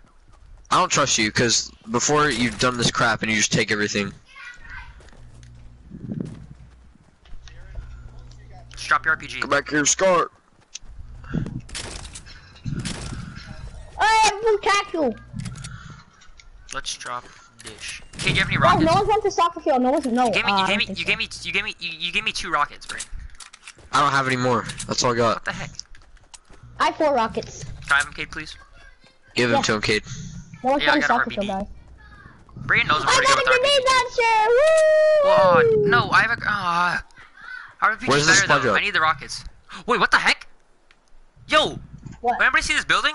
S2: I don't trust you, because before you've done this crap and you just take everything.
S1: Just drop your RPG.
S2: Come back here, Scar.
S3: I have blue tackle.
S1: Let's drop dish. Okay, do you have any rockets?
S3: no one's went to soccer field. No one's no.
S1: You gave me,
S3: uh,
S1: you
S3: I
S1: gave me, you
S3: so.
S1: gave me, you gave me, you, you gave me two rockets, Braden.
S2: I don't have any more. That's all I got.
S1: What the heck?
S3: I have four rockets.
S1: Can I have them, Cade, please?
S2: Give him
S3: Yeah.
S2: to him, Cade.
S3: No one's
S1: Yeah, I
S3: going to
S1: got
S3: soccer
S1: RPG.
S3: field, guys.
S1: Braden knows I'm
S3: I got
S1: good
S3: a grenade
S1: RPGs.
S3: launcher!
S1: Whoa,
S3: Woo!
S1: no, I have a. Ah, RPG's
S2: Where's the
S1: better
S2: supply
S1: though.
S2: drop?
S1: I need the rockets. Wait, what the heck? Yo,
S3: What?
S1: anybody see this building?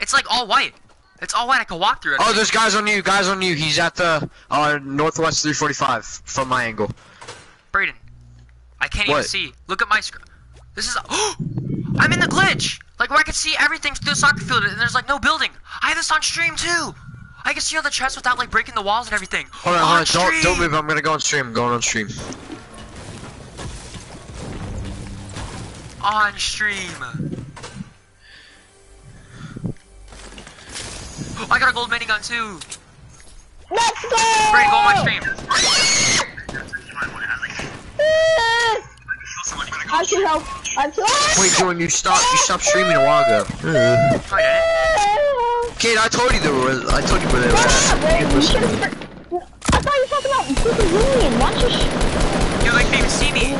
S3: What?
S1: It's like all white. It's all white. I can walk through it.
S2: Oh, there's guys on you. Guys on you. He's at the uh, northwest 345 from my angle.
S1: Braden, I can't even see. Look at my screen. This is. (gasps) I'm in the glitch. Like where I can see everything through the soccer field, and there's like no building. I have this on stream too. I can see all the chests without like breaking the walls and everything.
S2: Hold on, hold on. Don't, don't move. I'm gonna go on stream. I'm going on stream.
S1: On stream. I got a gold minigun too.
S3: Let's go!
S1: Braden, go on my stream.
S3: I'm too help. I'm too
S2: Wait, Jordan, you stopped. You stopped streaming a while ago.
S1: No, I didn't.
S2: I told you there was. I told you where they were.
S3: Ah,
S2: at.
S3: wait, you should've- I thought you were talking about Super Union. Why don't you sh-
S1: You like didn't even see me.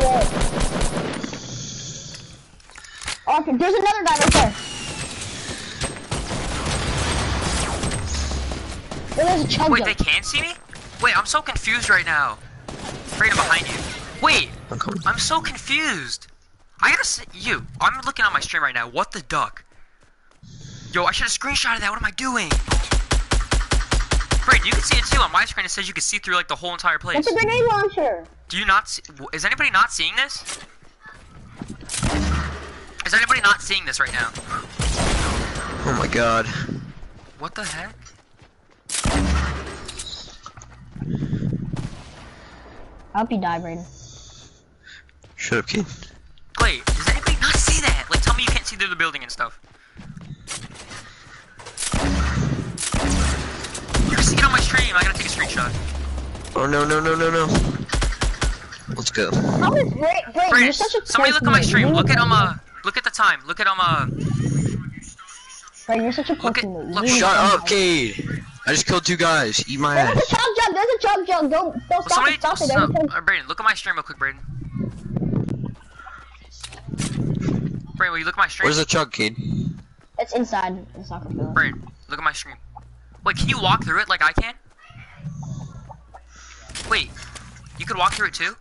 S3: Okay, there's another guy right there. Oh, there's a chug
S1: Wait,
S3: jug.
S1: they can't see me? Wait, I'm so confused right now. Braden, behind you. Wait,
S2: I'm
S1: so confused. I gotta see you. I'm looking on my stream right now. What the duck? Yo, I should have screenshotted that. What am I doing? Braden, you can see it too on my screen. It says you can see through like the whole entire place.
S3: It's a grenade launcher.
S1: Do you not see? Is anybody not seeing this? Is anybody not seeing this right now?
S2: Oh my god.
S1: What the heck?
S3: I hope you die, Brayden.
S2: Shut up, kid.
S1: Wait, does anybody not see that? Like, tell me you can't see through the building and stuff. You can see it on my stream. I gotta take a screenshot.
S2: Oh no no no no no. Let's go.
S3: How is Bray- Brayden? You're such a
S1: somebody look at my stream. Look at
S3: to-
S1: um uh, look at the time. Look at um uh.
S3: Brayden, you're such a
S1: Look at-
S3: man. You
S1: look-
S2: Shut up,
S3: down.
S2: Cade. I just killed two guys. Eat my
S3: There's a chug jug. There's a chug jug. Don't don't
S1: Will
S3: stop
S1: somebody,
S3: it. Stop it.
S1: so,
S3: There's a chug-
S1: uh, Brandon, look at my stream real quick, Brandon. Brandon, will you look at my stream?
S2: Where's the chug, Cade?
S3: It's inside the soccer field.
S1: Brandon, look at my stream. Wait, can you walk through it like I can? Wait, you could walk through it too?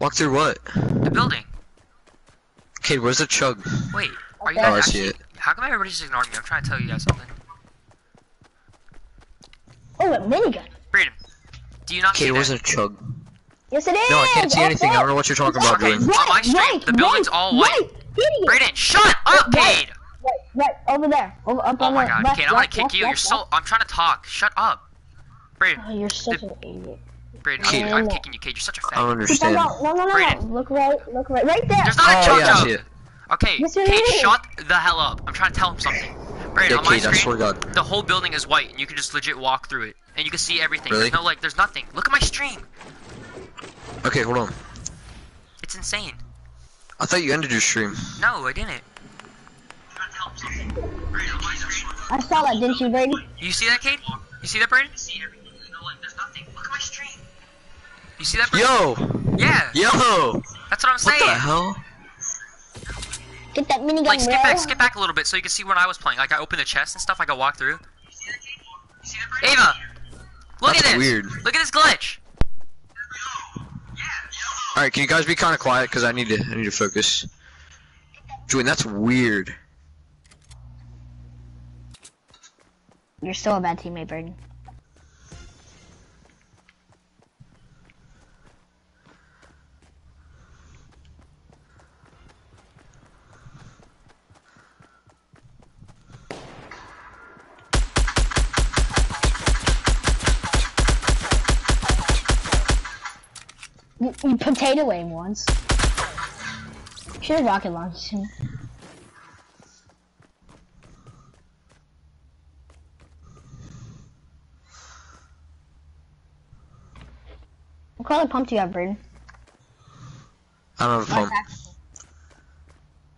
S2: Walk through what?
S1: The building.
S2: Kid, where's the chug?
S1: Wait, are you guys
S2: Oh, I
S1: actually?
S2: see it.
S1: How come everybody's just ignoring me? I'm trying to tell you guys something.
S3: Oh, a minigun.
S1: Braden, do you not see
S2: Kid, where's
S1: that?
S2: the chug?
S3: Yes, it is.
S2: No, I can't see anything. I don't know what you're talking about,
S1: Okay.
S2: doing.
S1: On my stream,
S3: right,
S1: the building's
S3: right,
S1: all white.
S3: Right.
S1: Braden, shut up,
S3: Right.
S1: Cade!
S3: Right, right, over there. Over, up
S1: Oh my god,
S3: left,
S1: Cade, I'm gonna kick
S3: left,
S1: you. You're
S3: left,
S1: so.
S3: left.
S1: I'm trying to talk. Shut up. Braden,
S3: Oh, you're such
S1: the-
S3: an idiot.
S1: Braden,
S2: Cade.
S1: I'm, I'm kicking you, Cade. You're such a
S2: I don't
S1: fag.
S3: Keep on
S2: understand.
S3: going. No, no, no, no. Look right, look right, right there.
S1: There's not a
S2: Oh,
S1: chug
S2: yeah, I
S1: jug.
S2: see it.
S1: Okay,
S3: Yes, it
S1: Cade, shut the hell up. I'm trying to tell him something. Braden,
S2: Yeah,
S1: on my
S2: Cade, I swear
S1: screen,
S2: to God.
S1: the whole building is white, and you can just legit walk through it, and you can see everything.
S2: Really?
S1: There's no like, there's nothing. Look at my stream.
S2: Okay, hold on.
S1: It's insane.
S2: I thought you ended your stream.
S1: No, I didn't.
S3: I saw that, didn't you, Brady?
S1: You see that, Cade? You see that, Braden? You see that, Braden?
S2: Yo!
S1: Yeah,
S2: Yo!
S1: that's what I'm saying!
S2: What the hell?
S3: Get that minigun,
S1: Like, skip
S3: bro.
S1: back, skip back a little bit so you can see when I was playing. Like, I opened the chest and stuff. I could walk through. Ava, look
S2: That's
S1: at this.
S2: weird.
S1: Look at this glitch.
S2: Alright, can you guys be kind of quiet? Because I need to I need to focus. Julian, that's weird.
S3: You're still a bad teammate, Brady. You, you potato aim once. Should have rocket launched him. What color pump do you have, Braden?
S2: I don't have a pump.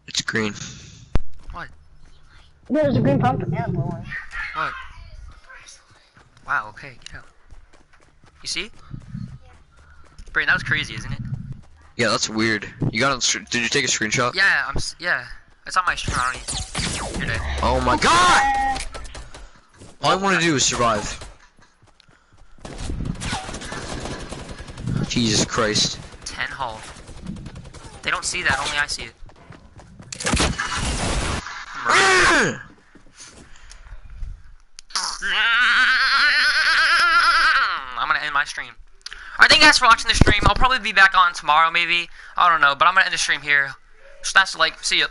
S2: It's green.
S3: No, there's a green pump and a blue one.
S1: What? Wow. Okay, get out. You see? Braden, that was crazy, isn't it?
S2: Yeah, that's weird. You got on, Did you take a screenshot?
S1: Yeah, I'm. Yeah, it's on my stream. I don't even. You're dead.
S2: Oh my god! All I want to do is survive. Jesus Christ.
S1: Ten hull. They don't see that. Only I see it. Ah! I'm gonna end my stream. Alright, thank you guys for watching the stream. I'll probably be back on tomorrow, maybe. I don't know, but I'm gonna end the stream here. Smash the like. See ya.